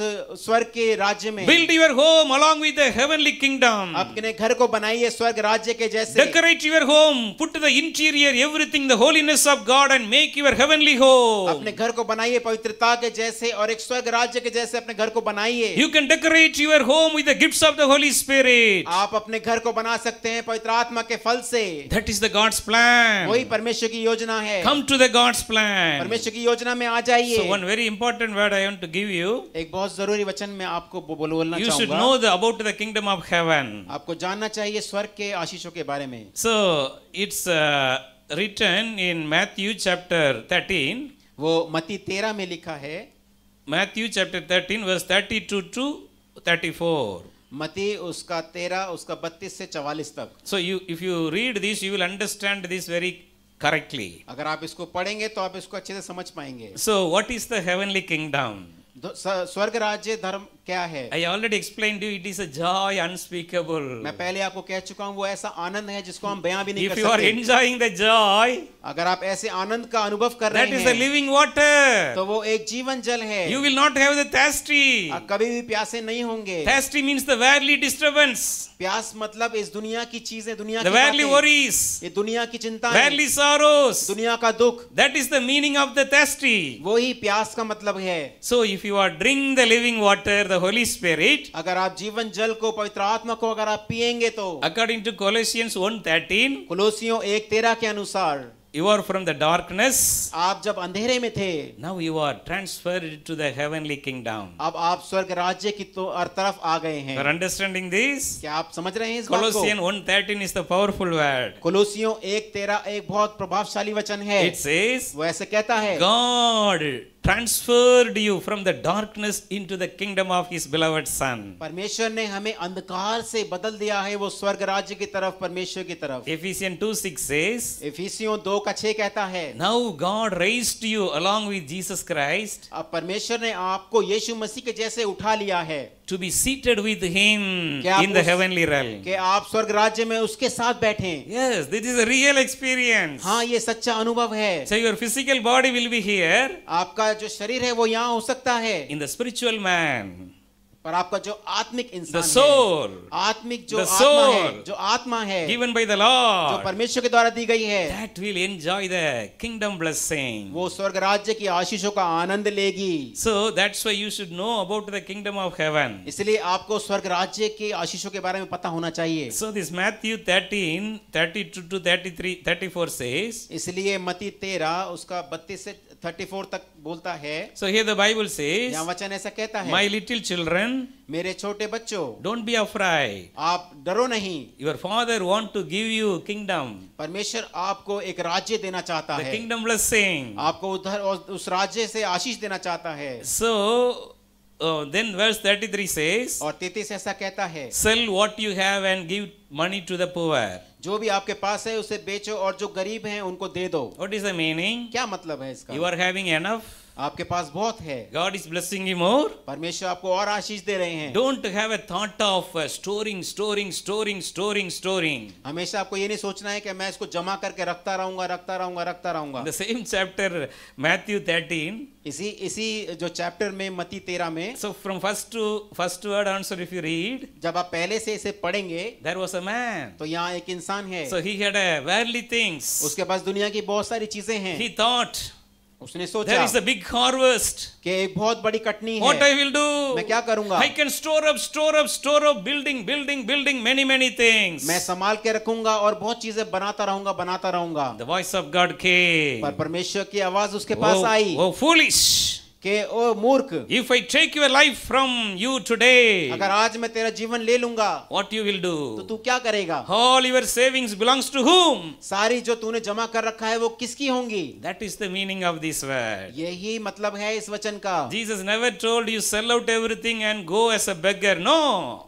स्वर्ग के राज्य में Build your home along with the heavenly kingdom. अपने घर को बनाइए स्वर्ग राज्य राज्य के जैसे। Decorate your home put the interior everything the holiness of God and make your heavenly home अपने घर को बनाइए पवित्रता के जैसे और एक स्वर्ग राज्य के जैसे अपने घर को बनाइए। You can decorate your home with the gifts of the Holy Spirit आप अपने घर को बना सकते हैं पवित्र आत्मा के फल से। That is the God's plan वही परमेश्वर की योजना है। Come to the God's plan परमेश्वर की योजना में आ जाइए। So one very important word I want to give you एक बहुत ज़रूरी वचन मैं आपको बोलना चाहूँगा you should know the about the kingdom of heaven आपको जानना चाहिए स्वर्ग के आशीष आशीषों के बारे में। So it's written in Matthew chapter thirteen वो मती तेरह में लिखा है। Matthew chapter thirteen verse thirty two to thirty four मती उसका तेरह उसका बत्तीस से चवालीस तक। So you if you read this you will understand this very correctly अगर आप इसको पढ़ेंगे तो आप इसको अच्छे से समझ पाएँगे। So what is the heavenly स्वर्ग राज्य धर्म क्या है? I already explain you it is a मैं पहले आपको कह चुका हूँ वो ऐसा आनंद है जिसको हम बयां भी नहीं if you are enjoying joy अगर आप ऐसे आनंद का अनुभव कर रहे हैं लिविंग वाटर तो वो एक जीवन जल है। You will not have the कभी भी प्यासे नहीं होंगे। थर्स्टी मींस द वैरली डिस्टरबेंस प्यास मतलब इस दुनिया की चीज़ें दुनिया की वैरली वरीज ये दुनिया की चिंता वैरली सोरोस दुनिया का दुख। That is the meaning of the thirsty वही प्यास का मतलब है। So if you are drink the living water the the Holy Spirit, अगर आप जीवन जल को पवित्र आत्मा को अगर आप पिएँगे तो अकॉर्डिंग टू Colossians 1.13, कुलोसियों एक तेरह के अनुसार you are from the darkness, आप जब अंधेरे में थे now you are transferred to the heavenly kingdom. अब आप स्वर्ग राज्य की तो हर तरफ़ आ गए हैं are understanding this? क्या आप समझ रहे हैं इस बात Colossians 1.13 is the powerful word. कुलोसियों एक तेरह एक बहुत प्रभावशाली वचन है It says, वो ऐसे कहता है God transferred you from the darkness into the kingdom of his beloved son. परमेश्वर ने हमें अंधकार से बदल दिया है वो स्वर्ग राज्य की तरफ़ परमेश्वर की तरफ़ Ephesians 2 6 says, इफिसियों दो कछे कहता है। Now God raised you along with Jesus Christ परमेश्वर ने आपको यीशु मसीह के जैसे उठा लिया है। To be seated with him in the heavenly realm के आप स्वर्ग राज्य में उसके साथ बैठे। Yes this is a real experience हाँ ये सच्चा अनुभव है। So your physical body will be here आपका जो शरीर है वो यहाँ हो सकता है। इन द स्पिरिचुअल मैन पर आपका जो आत्मिक The इंसान है soul आत्मिक जो The आत्मा है जो आत्मा है given by the Lord, जो परमेश्वर के द्वारा दी गई है that will enjoy the kingdom blessing. वो स्वर्ग राज्य की आशीषों का आनंद लेगी So that's why you should know about the kingdom of heaven. इसलिए आपको स्वर्ग राज्य के आशीषों के बारे में पता होना चाहिए So this Matthew 13, 32 to 33, 34 says, इसलिए मती तेरह उसका बत्तीस से 34 तक बोलता है so here the Bible says यहाँ वचन ऐसा कहता है माय लिटिल चिल्ड्रन मेरे छोटे बच्चों डोंट बी अफ्राइड आप डरो नहीं। Your father want to give you kingdom परमेश्वर आपको एक राज्य देना चाहता है। द किंगडम ब्लेसिंग आपको उधर उस राज्य से आशीष देना चाहता है। सो uh, then verse 33 says, और तैतीस ऐसा कहता है Sell what you have and give money to the poor. जो भी आपके पास है उसे बेचो और जो गरीब हैं उनको दे दो What is the meaning? क्या मतलब है इसका You are having enough. आपके पास बहुत है। God is blessing you more परमेश्वर आपको और आशीष दे रहे हैं। Don't have a thought of storing storing storing storing storing हमेशा आपको ये नहीं सोचना है कि मैं इसको जमा करके रखता रहूँगा रखता रहूँगा रखता रहूँगा। The same chapter Matthew thirteen इसी इसी जो चैप्टर में मती तेरा में so from first to first word answer if you read जब आप पहले से इसे पढ़ेंगे देर वॉज़ अ मैन तो यहाँ एक इंसान है। So he had a वेरली things उसके पास दुनिया की बहुत सारी चीज़ें हैं। ही थॉट उसने सोचा there is a big harvest के एक बहुत बड़ी कटनी What है। व्हाट आई विल डू मैं क्या करूँगा? I can store up store up store up building building building many many things मैं संभाल के रखूँगा और बहुत चीज़ें बनाता रहूँगा बनाता रहूँगा। द वॉइस ऑफ़ गॉड के पर परमेश्वर की आवाज़ उसके पास आई। वो फूलिश के ओ मूर्ख if I take your life from you today अगर आज मैं तेरा जीवन ले लूँगा व्हाट यू विल डू तो तू क्या करेगा? All your savings belongs to whom सारी जो तूने जमा कर रखा है वो किसकी होंगी? That is the meaning of this word यही मतलब है इस वचन का। Jesus never told you sell out everything and go as a beggar no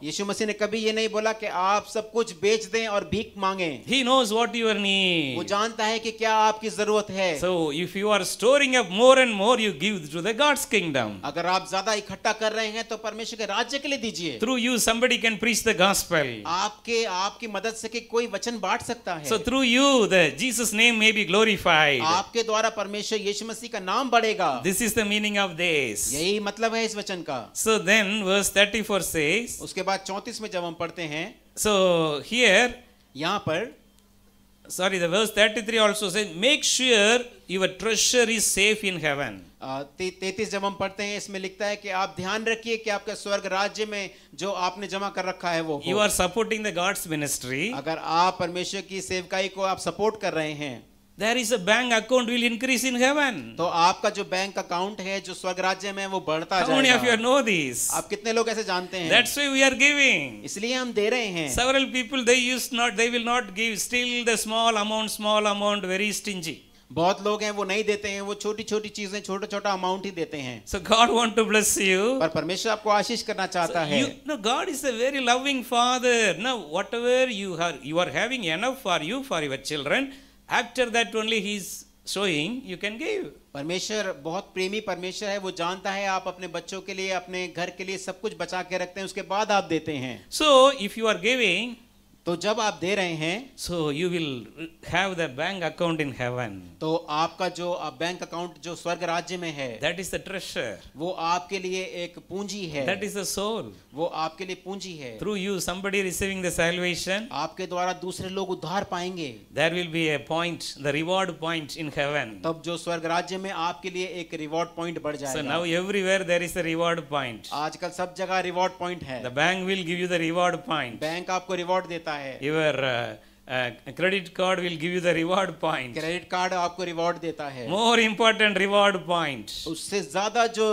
यीशु मसीह ने कभी ये नहीं बोला कि आप सब कुछ बेच दें और भीख मांगे। He knows what you are need वो जानता है कि क्या आपकी ज़रूरत है। So if you are storing up more and more you give to the God's kingdom. अगर आप ज़्यादा इकट्ठा कर रहे हैं तो परमेश्वर के राज्य के लिए दीजिए Through you, somebody can preach the gospel. आपके आपकी मदद से कि कोई वचन बांट सकता है So through you, the Jesus name may be glorified. आपके द्वारा परमेश्वर यीशु मसीह का नाम बढ़ेगा This is the meaning of this. यही मतलब है इस वचन का So then, verse 34 says, उसके बाद चौंतीस में जब हम पढ़ते हैं so here, यहाँ पर sorry the verse 33 also says make sure your treasure is safe in heaven. Uh, तैतीस जब हम पढ़ते हैं इसमें लिखता है कि आप ध्यान रखिए कि आपके स्वर्ग राज्य में जो आपने जमा कर रखा है वो you are supporting the God's ministry अगर आप परमेश्वर की सेवकाई को आप सपोर्ट कर रहे हैं There is a bank account will increase in heaven. तो आपका जो बैंक अकाउंट है जो स्वर्ग राज्य में वो बढ़ता How many of you know this? आप कितने लोग ऐसे जानते हैं That's why we are giving. इसलिए हम दे रहे हैं Several people they used not, they will not give still the small amount, small amount, very stingy. बहुत लोग हैं वो नहीं देते हैं वो छोटी छोटी चीज़ें छोटा छोटा अमाउंट ही देते हैं So God want to bless you. पर परमेश्वर आपको आशीष करना चाहता So है you, no, God is a very loving Father. Now, whatever you are, you are having enough for you, for your After that, only He is showing you can give. परमेश्वर बहुत प्रेमी परमेश्वर है वो जानता है आप अपने बच्चों के लिए अपने घर के लिए सब कुछ बचा के रखते हैं उसके बाद आप देते हैं so if you are giving, तो जब आप दे रहे हैं so you will have the bank account in heaven तो आपका जो आप बैंक अकाउंट जो स्वर्ग राज्य में है दैट इज़ द ट्रेजर वो आपके लिए एक पूंजी है। दैट इज़ द सोल वो आपके लिए पूंजी है। Through you somebody receiving the salvation आपके द्वारा दूसरे लोग उद्धार पाएँगे। There will be a point the reward point in heaven तब जो स्वर्ग राज्य में आपके लिए एक रिवॉर्ड पॉइंट बढ़ जाएगा। Now everywhere there is the reward point आजकल सब जगह रिवॉर्ड पॉइंट है। The bank will give you the reward point bank आपको रिवॉर्ड देता है every credit card will give you the reward point credit card आपको रिवॉर्ड देता है। मोर इम्पोर्टेंट रिवॉर्ड पॉइंट उससे ज़्यादा जो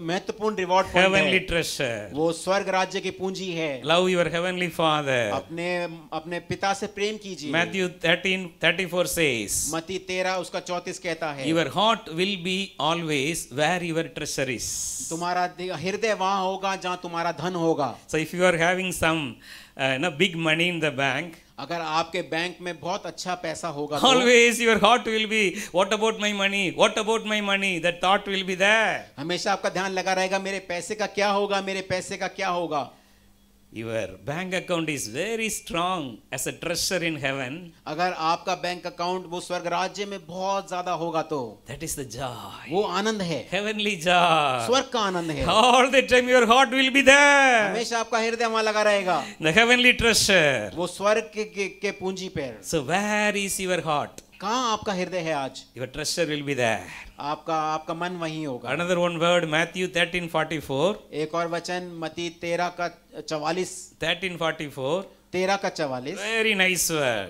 महत्वपूर्ण रिवॉर्ड हेवनली ट्रस्ट है वो स्वर्ग राज्य की पूंजी है। लव योर हेवनली फादर अपने अपने पिता से प्रेम कीजिए। मैथ्यू थर्टीन थर्टी फोर से मती तेरा उसका चौतीस कहता है your heart will be always where your treasure is तुम्हारा हृदय वहाँ होगा जहाँ तुम्हारा धन होगा। So if you are having some ना big money in the bank अगर आपके बैंक में बहुत अच्छा पैसा होगा always your heart will be what about my money what about my money that will be there हमेशा आपका ध्यान लगा रहेगा मेरे पैसे का क्या होगा? मेरे पैसे का क्या होगा? Your bank account is very strong as a treasure in heaven. अगर आपका बैंक अकाउंट वो स्वर्ग राज्य में बहुत ज़्यादा होगा तो That is the joy. वो आनंद है Heavenly joy. स्वर्ग का आनंद है All the time your heart will be there. हमेशा आपका हृदय वहाँ लगा रहेगा The heavenly treasure. वो स्वर्ग के, के, के पूंजी पर So where is your heart? कहाँ आपका हृदय है आज? Your treasure will be there आपका आपका मन वही होगा। अनदर वन वर्ड मैथ्यू 13:44 एक और वचन मती 13 का 44 13:44 तेरा का चवालीस। वेरी नाइस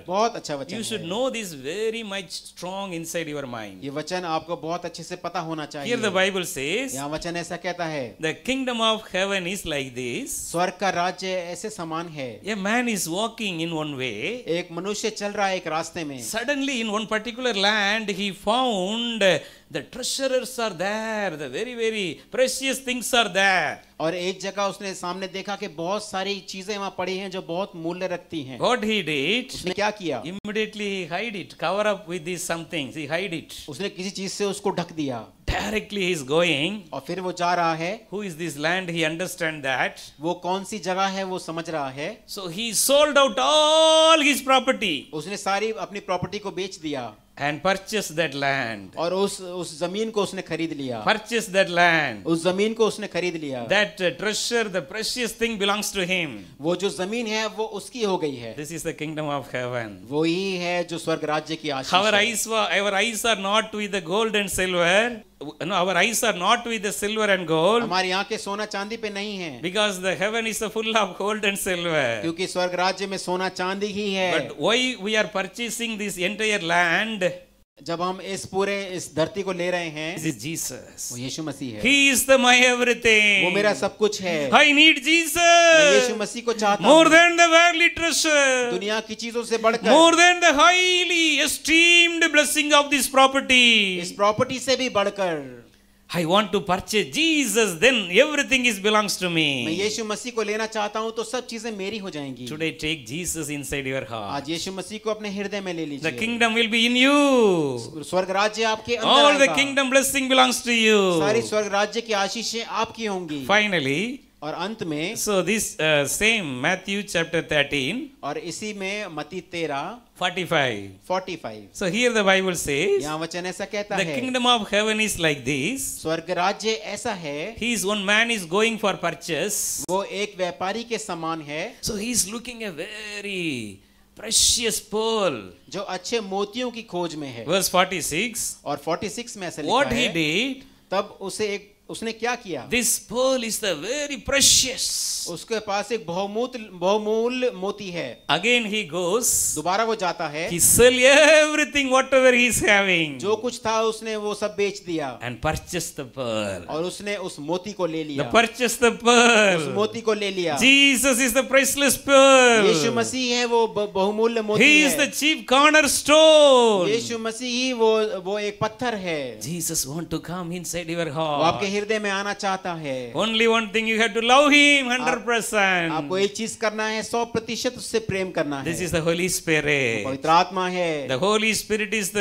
बहुत अच्छा वचन you should know this very much strong inside your mind ये वचन आपको बहुत अच्छे से पता होना चाहिए। द बाइबल से यहाँ वचन ऐसा कहता है the kingdom of heaven is like this स्वर्ग का राज्य ऐसे समान है। ये man is walking in one way एक मनुष्य चल रहा है एक रास्ते में। Suddenly in one particular land he found the treasures are there, the very, very precious things are there. और एक जगह उसने सामने देखा कि बहुत सारी चीज़ें वहाँ पड़ी हैं जो बहुत मूल्य रखती हैं What he did, उसने क्या किया immediately he hide it, cover up with these some things. He hide it. उसने किसी चीज़ से उसको ढक दिया Directly he is going. और फिर वो जा रहा है Who is this land? He understand that. वो कौन सी जगह है वो समझ रहा है So he sold out all his property उसने सारी अपनी प्रॉपर्टी को बेच दिया and purchase that land. aur us us zameen ko usne khareed liya purchase that land. us zameen ko usne khareed liya That uh, treasure, the precious thing belongs to him. wo jo zameen hai wo uski ho gayi hai This is the kingdom of heaven. वो ही है जो स्वर्ग राज्य की आशीष Our eyes, were, our eyes are not with the gold and silver. No, our eyes are not with the silver and gold हमारी आंखें सोना चांदी पे नहीं है because the heaven is full of gold and silver. क्योंकि स्वर्ग राज्य में सोना चांदी ही है But why we are purchasing this entire land? जब हम इस पूरे इस धरती को ले रहे हैं जीसस वो यीशु मसीह है। He is the my everything वो मेरा सब कुछ है। आई नीड जीसस मैं यीशु मसीह को चाहता हूँ। More than the worldly treasure दुनिया की चीज़ों से बढ़कर। More than the highly esteemed blessing of this property इस प्रॉपर्टी से भी बढ़कर। I want to purchase Jesus, then everything is belongs to me. मैं यीशु मसीह को लेना चाहता हूँ तो सब चीज़ें मेरी हो जाएँगी Today, take Jesus inside your heart. आज यीशु मसीह को अपने हृदय में ले लीजिए. The kingdom will be in you. स्वर्ग राज्य आपके अंदर All the kingdom blessing belongs to you. सारी स्वर्ग राज्य की आशीषें आपकी होंगी Finally, और अंत में so this same Matthew chapter 13 और इसी में मती 13 45 45 so here the Bible says वचन ऐसा कहता है kingdom of heaven is like this स्वर्ग राज्य ऐसा है he is one man is going for purchase वो एक व्यापारी के समान है so he is looking a very precious pearl. जो अच्छे मोतियों की खोज में है। Verse 46 और 46 में ऐसा लिखा है what he did तब उसे एक उसने क्या किया? This pearl is the very precious उसके पास एक बहुमूत बहुमूल मोती है। अगेन ही गोस दोबारा वो जाता है। एवरीथिंग वॉट एवर ही जो कुछ था उसने वो सब बेच दिया। एंड परचेस द पर्ल और उसने उस मोती को ले लिया। परचेस द पर्ल उस मोती को ले लिया। Jesus is the priceless pearl यीशु मसीह है वो बहुमूल्य मोती he is the chief corner stone यीशु मसीह ही वो वो एक पत्थर है। Jesus want to come inside your heart हृदय में आना चाहता है। Only one thing you have to love him hundred percent आपको एक चीज़ करना है सौ प्रतिशत उससे प्रेम करना दिस इज़ द होली आत्मा है। The holy spirit is the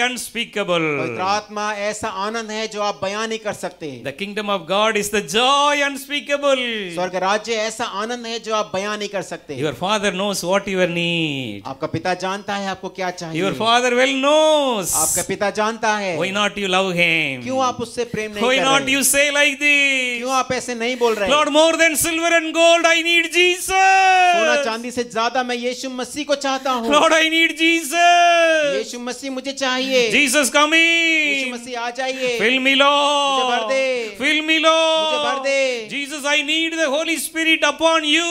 unspeakable आत्मा ऐसा आनंद है जो आप बयान नहीं कर सकते। The kingdom of God is the joy unspeakable स्वर्ग राज्य ऐसा आनंद है जो आप बयान नहीं कर सकते। Your father knows what your need आपका पिता जानता है आपको क्या चाहिए। योर फादर वेल नोस आपका पिता जानता है। वही नॉट यू लव हिम क्यों आप उससे प्रेम नहीं कर not you say like this क्यों आप ऐसे नहीं बोल रहे? Lord more than silver and gold I need Jesus सोना चांदी से ज़्यादा मैं यीशु मसीह को चाहता हूँ। लॉर्ड आई नीड जीसस यीशु मसीह मुझे चाहिए। जीसस कम यीशु मसीह आ जाइए। फिल मी भर दे। फिल मी भर दे। Jesus I need the holy spirit upon you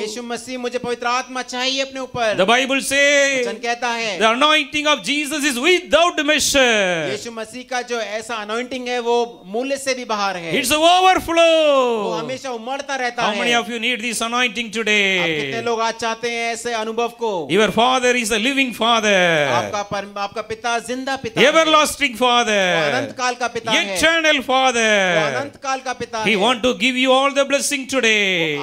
यीशु मसीह मुझे पवित्र आत्मा चाहिए अपने ऊपर। द बाइबल से वचन कहता है। The anointing of Jesus is without measure यीशु मसीह का जो ऐसा अनॉइंटिंग है वो मूल्य से भी बाहर है। इट्स ओवरफ्लो हमेशा उमड़ता रहता How many है। Of you need this anointing today कितने लोग आज चाहते हैं ऐसे अनुभव को? Your father is a father आपका पिता ज़िंदा पिता एवर लास्टिंग फादर अनंत काल का पिता इटर्नल फादर अनंत काल का पिता ही। Want to give you all the blessing today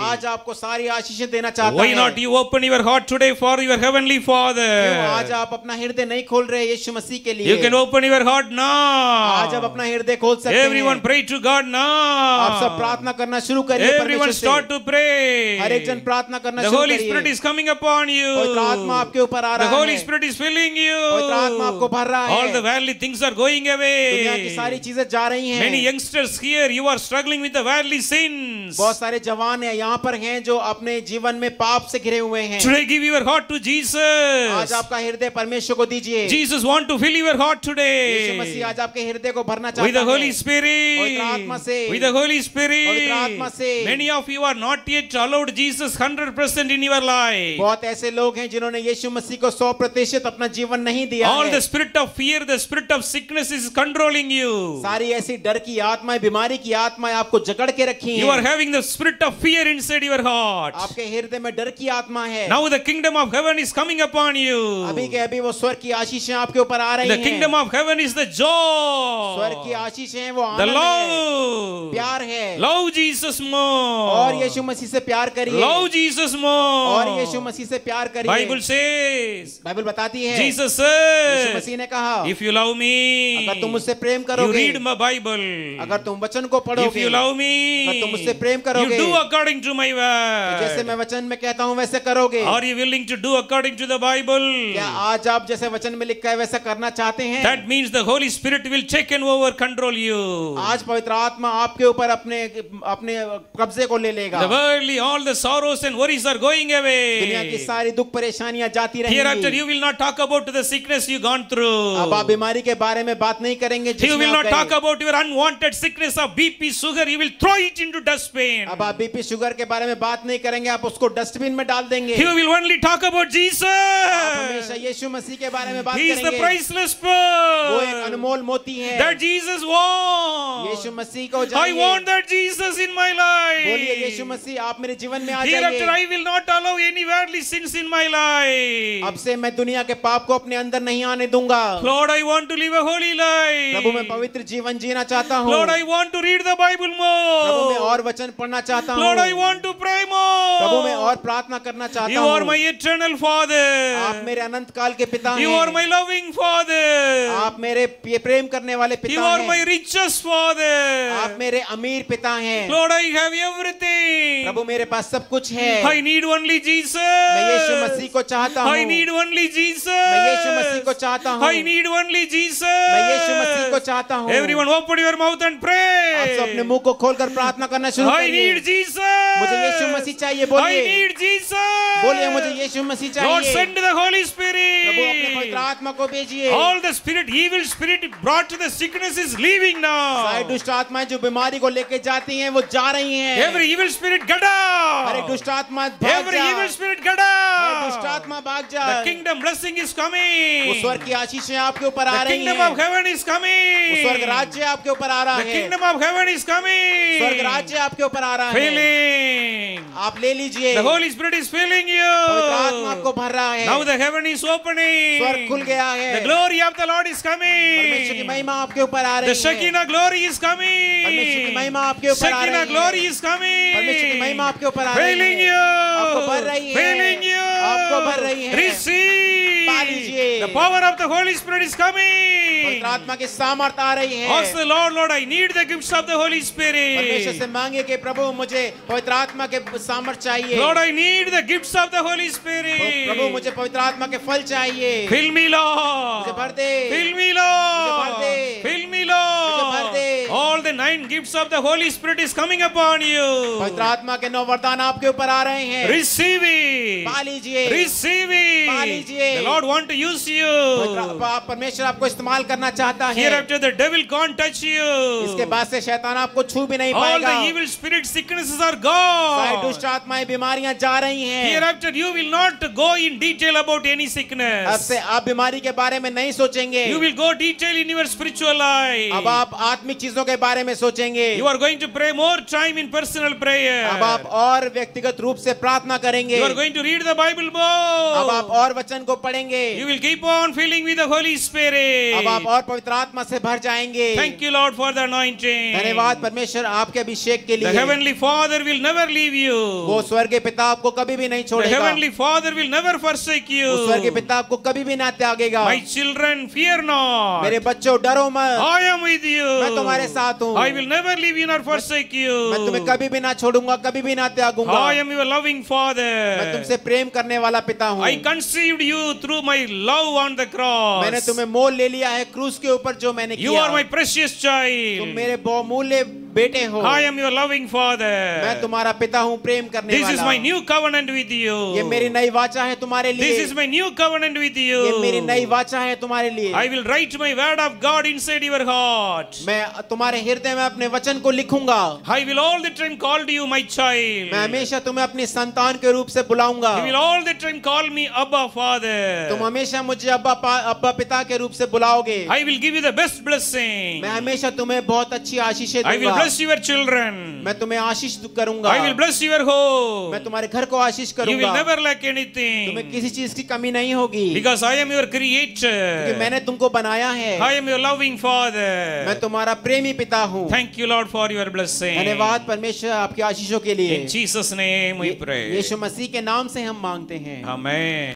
आज आपको सारी आशीष देना चाहता है। Why not you open your heart today for your heavenly father आज आप अपना हृदय नहीं खोल रहे यीशु मसीह के लिए? You can open your heart now आज आप अपना हृदय खोल सकते हैं। प्रे टू गॉड ना आप सब प्रार्थना करना शुरू करिए एवरीवन स्टार्ट टू प्रे हर एक जन प्रार्थना करना शुरू करिए। Holy spirit is coming upon you आत्मा आपके ऊपर आ रहा है। Holy spirit is filling you आत्मा आपको भर रहा है। All the valley things are going away दुनिया की सारी चीज़ें जा रही हैं। Many youngsters here you are struggling with the valley sins बहुत सारे जवान हैं यहाँ पर हैं जो अपने जीवन में पाप से घिरे हुए हैं। Today give your heart to Jesus आज आपका हृदय परमेश्वर को दीजिए। Jesus want to fill your heart today यीशु मसीह आज आपके हृदय को भरना चाहता है विद द होली से। With the Holy। Spirit. Many of you are not yet allowed Jesus 100% in your life. बहुत ऐसे लोग हैं जिन्होंने यीशु मसीह को सौ प्रतिशत अपना जीवन नहीं दिया All है the spirit of fear, the spirit of sickness is controlling you. सारी ऐसी डर की आत्माएँ बीमारी की आत्माएँ आपको जकड़ के रखी हैं. You are having the spirit of fear inside your heart. आपके हृदय में डर की आत्मा है Now the kingdom of heaven is coming upon you. अभी के अभी वो स्वर्ग की आशीषें आपके ऊपर आ रही हैं. The kingdom of heaven is the joy. स्वर्ग की आशीषें हैं वो आनंद है। प्यार है। लव जीसस मो और यीशु मसीह से प्यार करिए। लव जीसस मो और यीशु मसीह से प्यार करिए। बाइबल से बाइबल बताती है। जीसस यीशु मसीह ने कहा इफ़ यू लव मी अगर तुम मुझसे प्रेम करोगे रीड माय बाइबल अगर तुम वचन को पढ़ोगे इफ़ यू लव मी अगर तुम मुझसे प्रेम करोगे you do according to my word जैसे मैं वचन में कहता हूँ वैसे करोगे। Are you willing to do according to the Bible क्या आज आप जैसे वचन में लिखा है वैसा करना चाहते हैं? That means the holy spirit will check and over control you you. आज पवित्र आत्मा आपके ऊपर अपने अपने कब्जे को ले लेगा The worldly, all the sorrows and worries are going away. दुनिया की. सारी दुख परेशानियाँ जाती Hereafter, रहेंगी you will not talk about the sickness you gone अब आप through. बीमारी के बारे में बात नहीं करेंगे You will not talk about your unwanted sickness of BP, sugar. You will throw it into dustbin. अब आप बीपी शुगर के बारे में बात नहीं करेंगे आप उसको डस्टबिन में डाल देंगे You will only talk about आप हमेशा Jesus. यीशु मसीह के बारे में बात He is the priceless वो एक pearl अनमोल मोती है that Jesus यीशु मसीह को I want that Jesus in my life. बोलिए यीशु मसीह आप मेरे जीवन में आ जाइए. Hereafter, जाइए I will not allow any worldly sins in my life. अब से मैं दुनिया के पाप को अपने अंदर नहीं आने दूँगा Lord, I want to live a holy life. प्रभु मैं पवित्र जीवन जीना चाहता हूँ Lord, I want to read the Bible more. प्रभु मैं और वचन पढ़ना चाहता हूँ Lord, I want to pray प्रभु मैं और प्रार्थना करना चाहता You are my eternal Father. आप मेरे अनंत काल के पिता हैं. You are my loving Father. आप मेरे प्रेम करने वाले पिता हैं. You are my हैं richest आप Father. मेरे अमीर पिता हैं Lord, I have everything. प्रभु मेरे पास सब कुछ है I need only Jesus. मैं यीशु मसीह को चाहता हूँ I need only Jesus. मैं यीशु मसीह को चाहता हूँ I need only Jesus. मैं यीशु मसीह को चाहता हूँ Everyone open your mouth and pray आप सब अपने. मुँह को खोलकर प्रार्थना करना शुरू I need Jesus. मुझे यीशु मसीह चाहिए I need Jesus. बोलिए मुझे यीशु मसीह Lord, send the Holy प्रभु अपने पवित्र Spirit. आत्मा को भेजिए All the spirit, evil spirit brought to the sickness is leaving सारी now. दुष्ट आत्माएँ जो बीमारी को लेके जाती हैं वो जा रही हैं Every evil spirit, get हर out. दुष्ट आत्मा भाग जा. Every evil spirit, get हर दुष्ट आत्मा भाग जा The kingdom blessing is वो coming. स्वर्ग की आशीषें आपके ऊपर आ रही हैं. The kingdom of heaven is वो coming. स्वर्ग राज्य आपके ऊपर आ रहा है. The kingdom of heaven is coming. स्वर्ग राज्य आपके ऊपर आ रहा है Filling. आप ले लीजिए The Holy Spirit is filling पवित्र आत्मा आपको भर रहा है Now the heaven is opening. स्वर्ग खुल गया है The glory of the Lord is परमेश्वर की coming. महिमा आपके ऊपर आ The रही है Shekinah glory is परमेश्वर की coming. महिमा आपके ऊपर आ Shekinah glory is coming. परमेश्वर की महिमा आपके ऊपर आ रही Filling है आपको भर you. रही है Filling you. आपको भर रही है पा Receive. लीजिए। The power of the Holy Spirit is coming. पवित्र आत्मा की सामर्थ आ रही है Ask the Lord, Lord, I need the gifts of the Holy परमेश्वर से Spirit. मांगे कि प्रभु मुझे पवित्र आत्मा के सामर्थ चाहिए Lord, I need the gifts of the Holy प्रभु मुझे Spirit. पवित्र आत्मा के फल चाहिए Fill me, मुझे Lord. भर दे Fill me, भर Lord. दे। Fill me, भर दे। Lord. All the nine gifts of the Holy Spirit is coming upon पवित्र you. आत्मा के नौ वरदान आपके ऊपर आ रहे हैं Receive पा it. लीजिए Receive पा it. लीजिए। The Lord want to use पवित्र you. आप- परमेश्वर आपको इस्तेमाल करना चाहता है Hereafter the devil can't touch इसके you. बाद से शैतान आपको छू भी नहीं All पाएगा the evil spirit sicknesses are सारी दुष्ट gone. आत्माएँ बीमारियाँ जा रही हैं Hereafter you will not go in detail about any अब sickness. से आप बीमारी के बारे में नहीं सोचेंगे You will go detail in your spiritual life. अब आप आत्मिक चीज़ों के बारे में सोचेंगे You are going to pray more time in personal prayer. अब आप और व्यक्तिगत रूप से प्रार्थना करेंगे You are going to read the Bible अब आप more. और वचन को पढ़ेंगे You will keep on filling with the Holy अब आप Spirit. और पवित्र आत्मा से भर जाएँगे Thank you, Lord, for the anointing. धन्यवाद परमेश्वर आपके अभिषेक के The Heavenly Father will never leave you. वो you. स्वर्गीय पिता आपको कभी भी नहीं The Heavenly Father will never forsake वो स्वर्गीय you. पिता आपको कभी भी ना त्यागेगा My children, fear not. मेरे बच्चों डरो मत I am with you. मैं तुम्हारे साथ हूँ I will never leave you nor forsake मैं तुम्हें you. कभी भी ना छोड़ूँगा कभी भी ना त्यागूँगा I am your loving मैं Father. तुमसे प्रेम करने वाला पिता हूँ I conceived you through my love on the cross. मैंने. तुम्हें मोल ले लिया है क्रूस के ऊपर जो मैंने You are my precious तुम child. मेरे बहुमूल्य बेटे हो। I am your loving father मैं तुम्हारा पिता हूँ प्रेम करने this is my new covenant with you ये मेरी नई वाचा है तुम्हारे लिए। This is my new covenant with you ये मेरी नई वाचा है तुम्हारे लिए। I will write my word of God inside heart मैं तुम्हारे हृदय में अपने वचन को लिखूँगा। I will all the time called you my child मैं हमेशा तुम्हें अपने संतान के रूप से बुलाऊँगा। You will all the time call me अब्बा फादर तुम हमेशा मुझे अब्बा अब्बा पिता के रूप से बुलाओगे। I will give you the best blessing मैं हमेशा तुम्हें बहुत अच्छी आशीषें दूँगा। Bless your children. मैं तुम्हें आशीष करूँगा I will bless your home. मैं तुम्हारे घर को आशीष करूँगा. You will never lack anything. तुम्हें किसी चीज़ की कमी नहीं होगी Because I am your क्योंकि creator. मैंने तुमको बनाया है I am your loving father. मैं तुम्हारा प्रेमी पिता हूँ Thank you, Lord, for your blessing. धन्यवाद परमेश्वर आपकी आशीषों के लिए In Jesus' name we pray. यीशु मसीह के नाम से हम मांगते हैं Amen.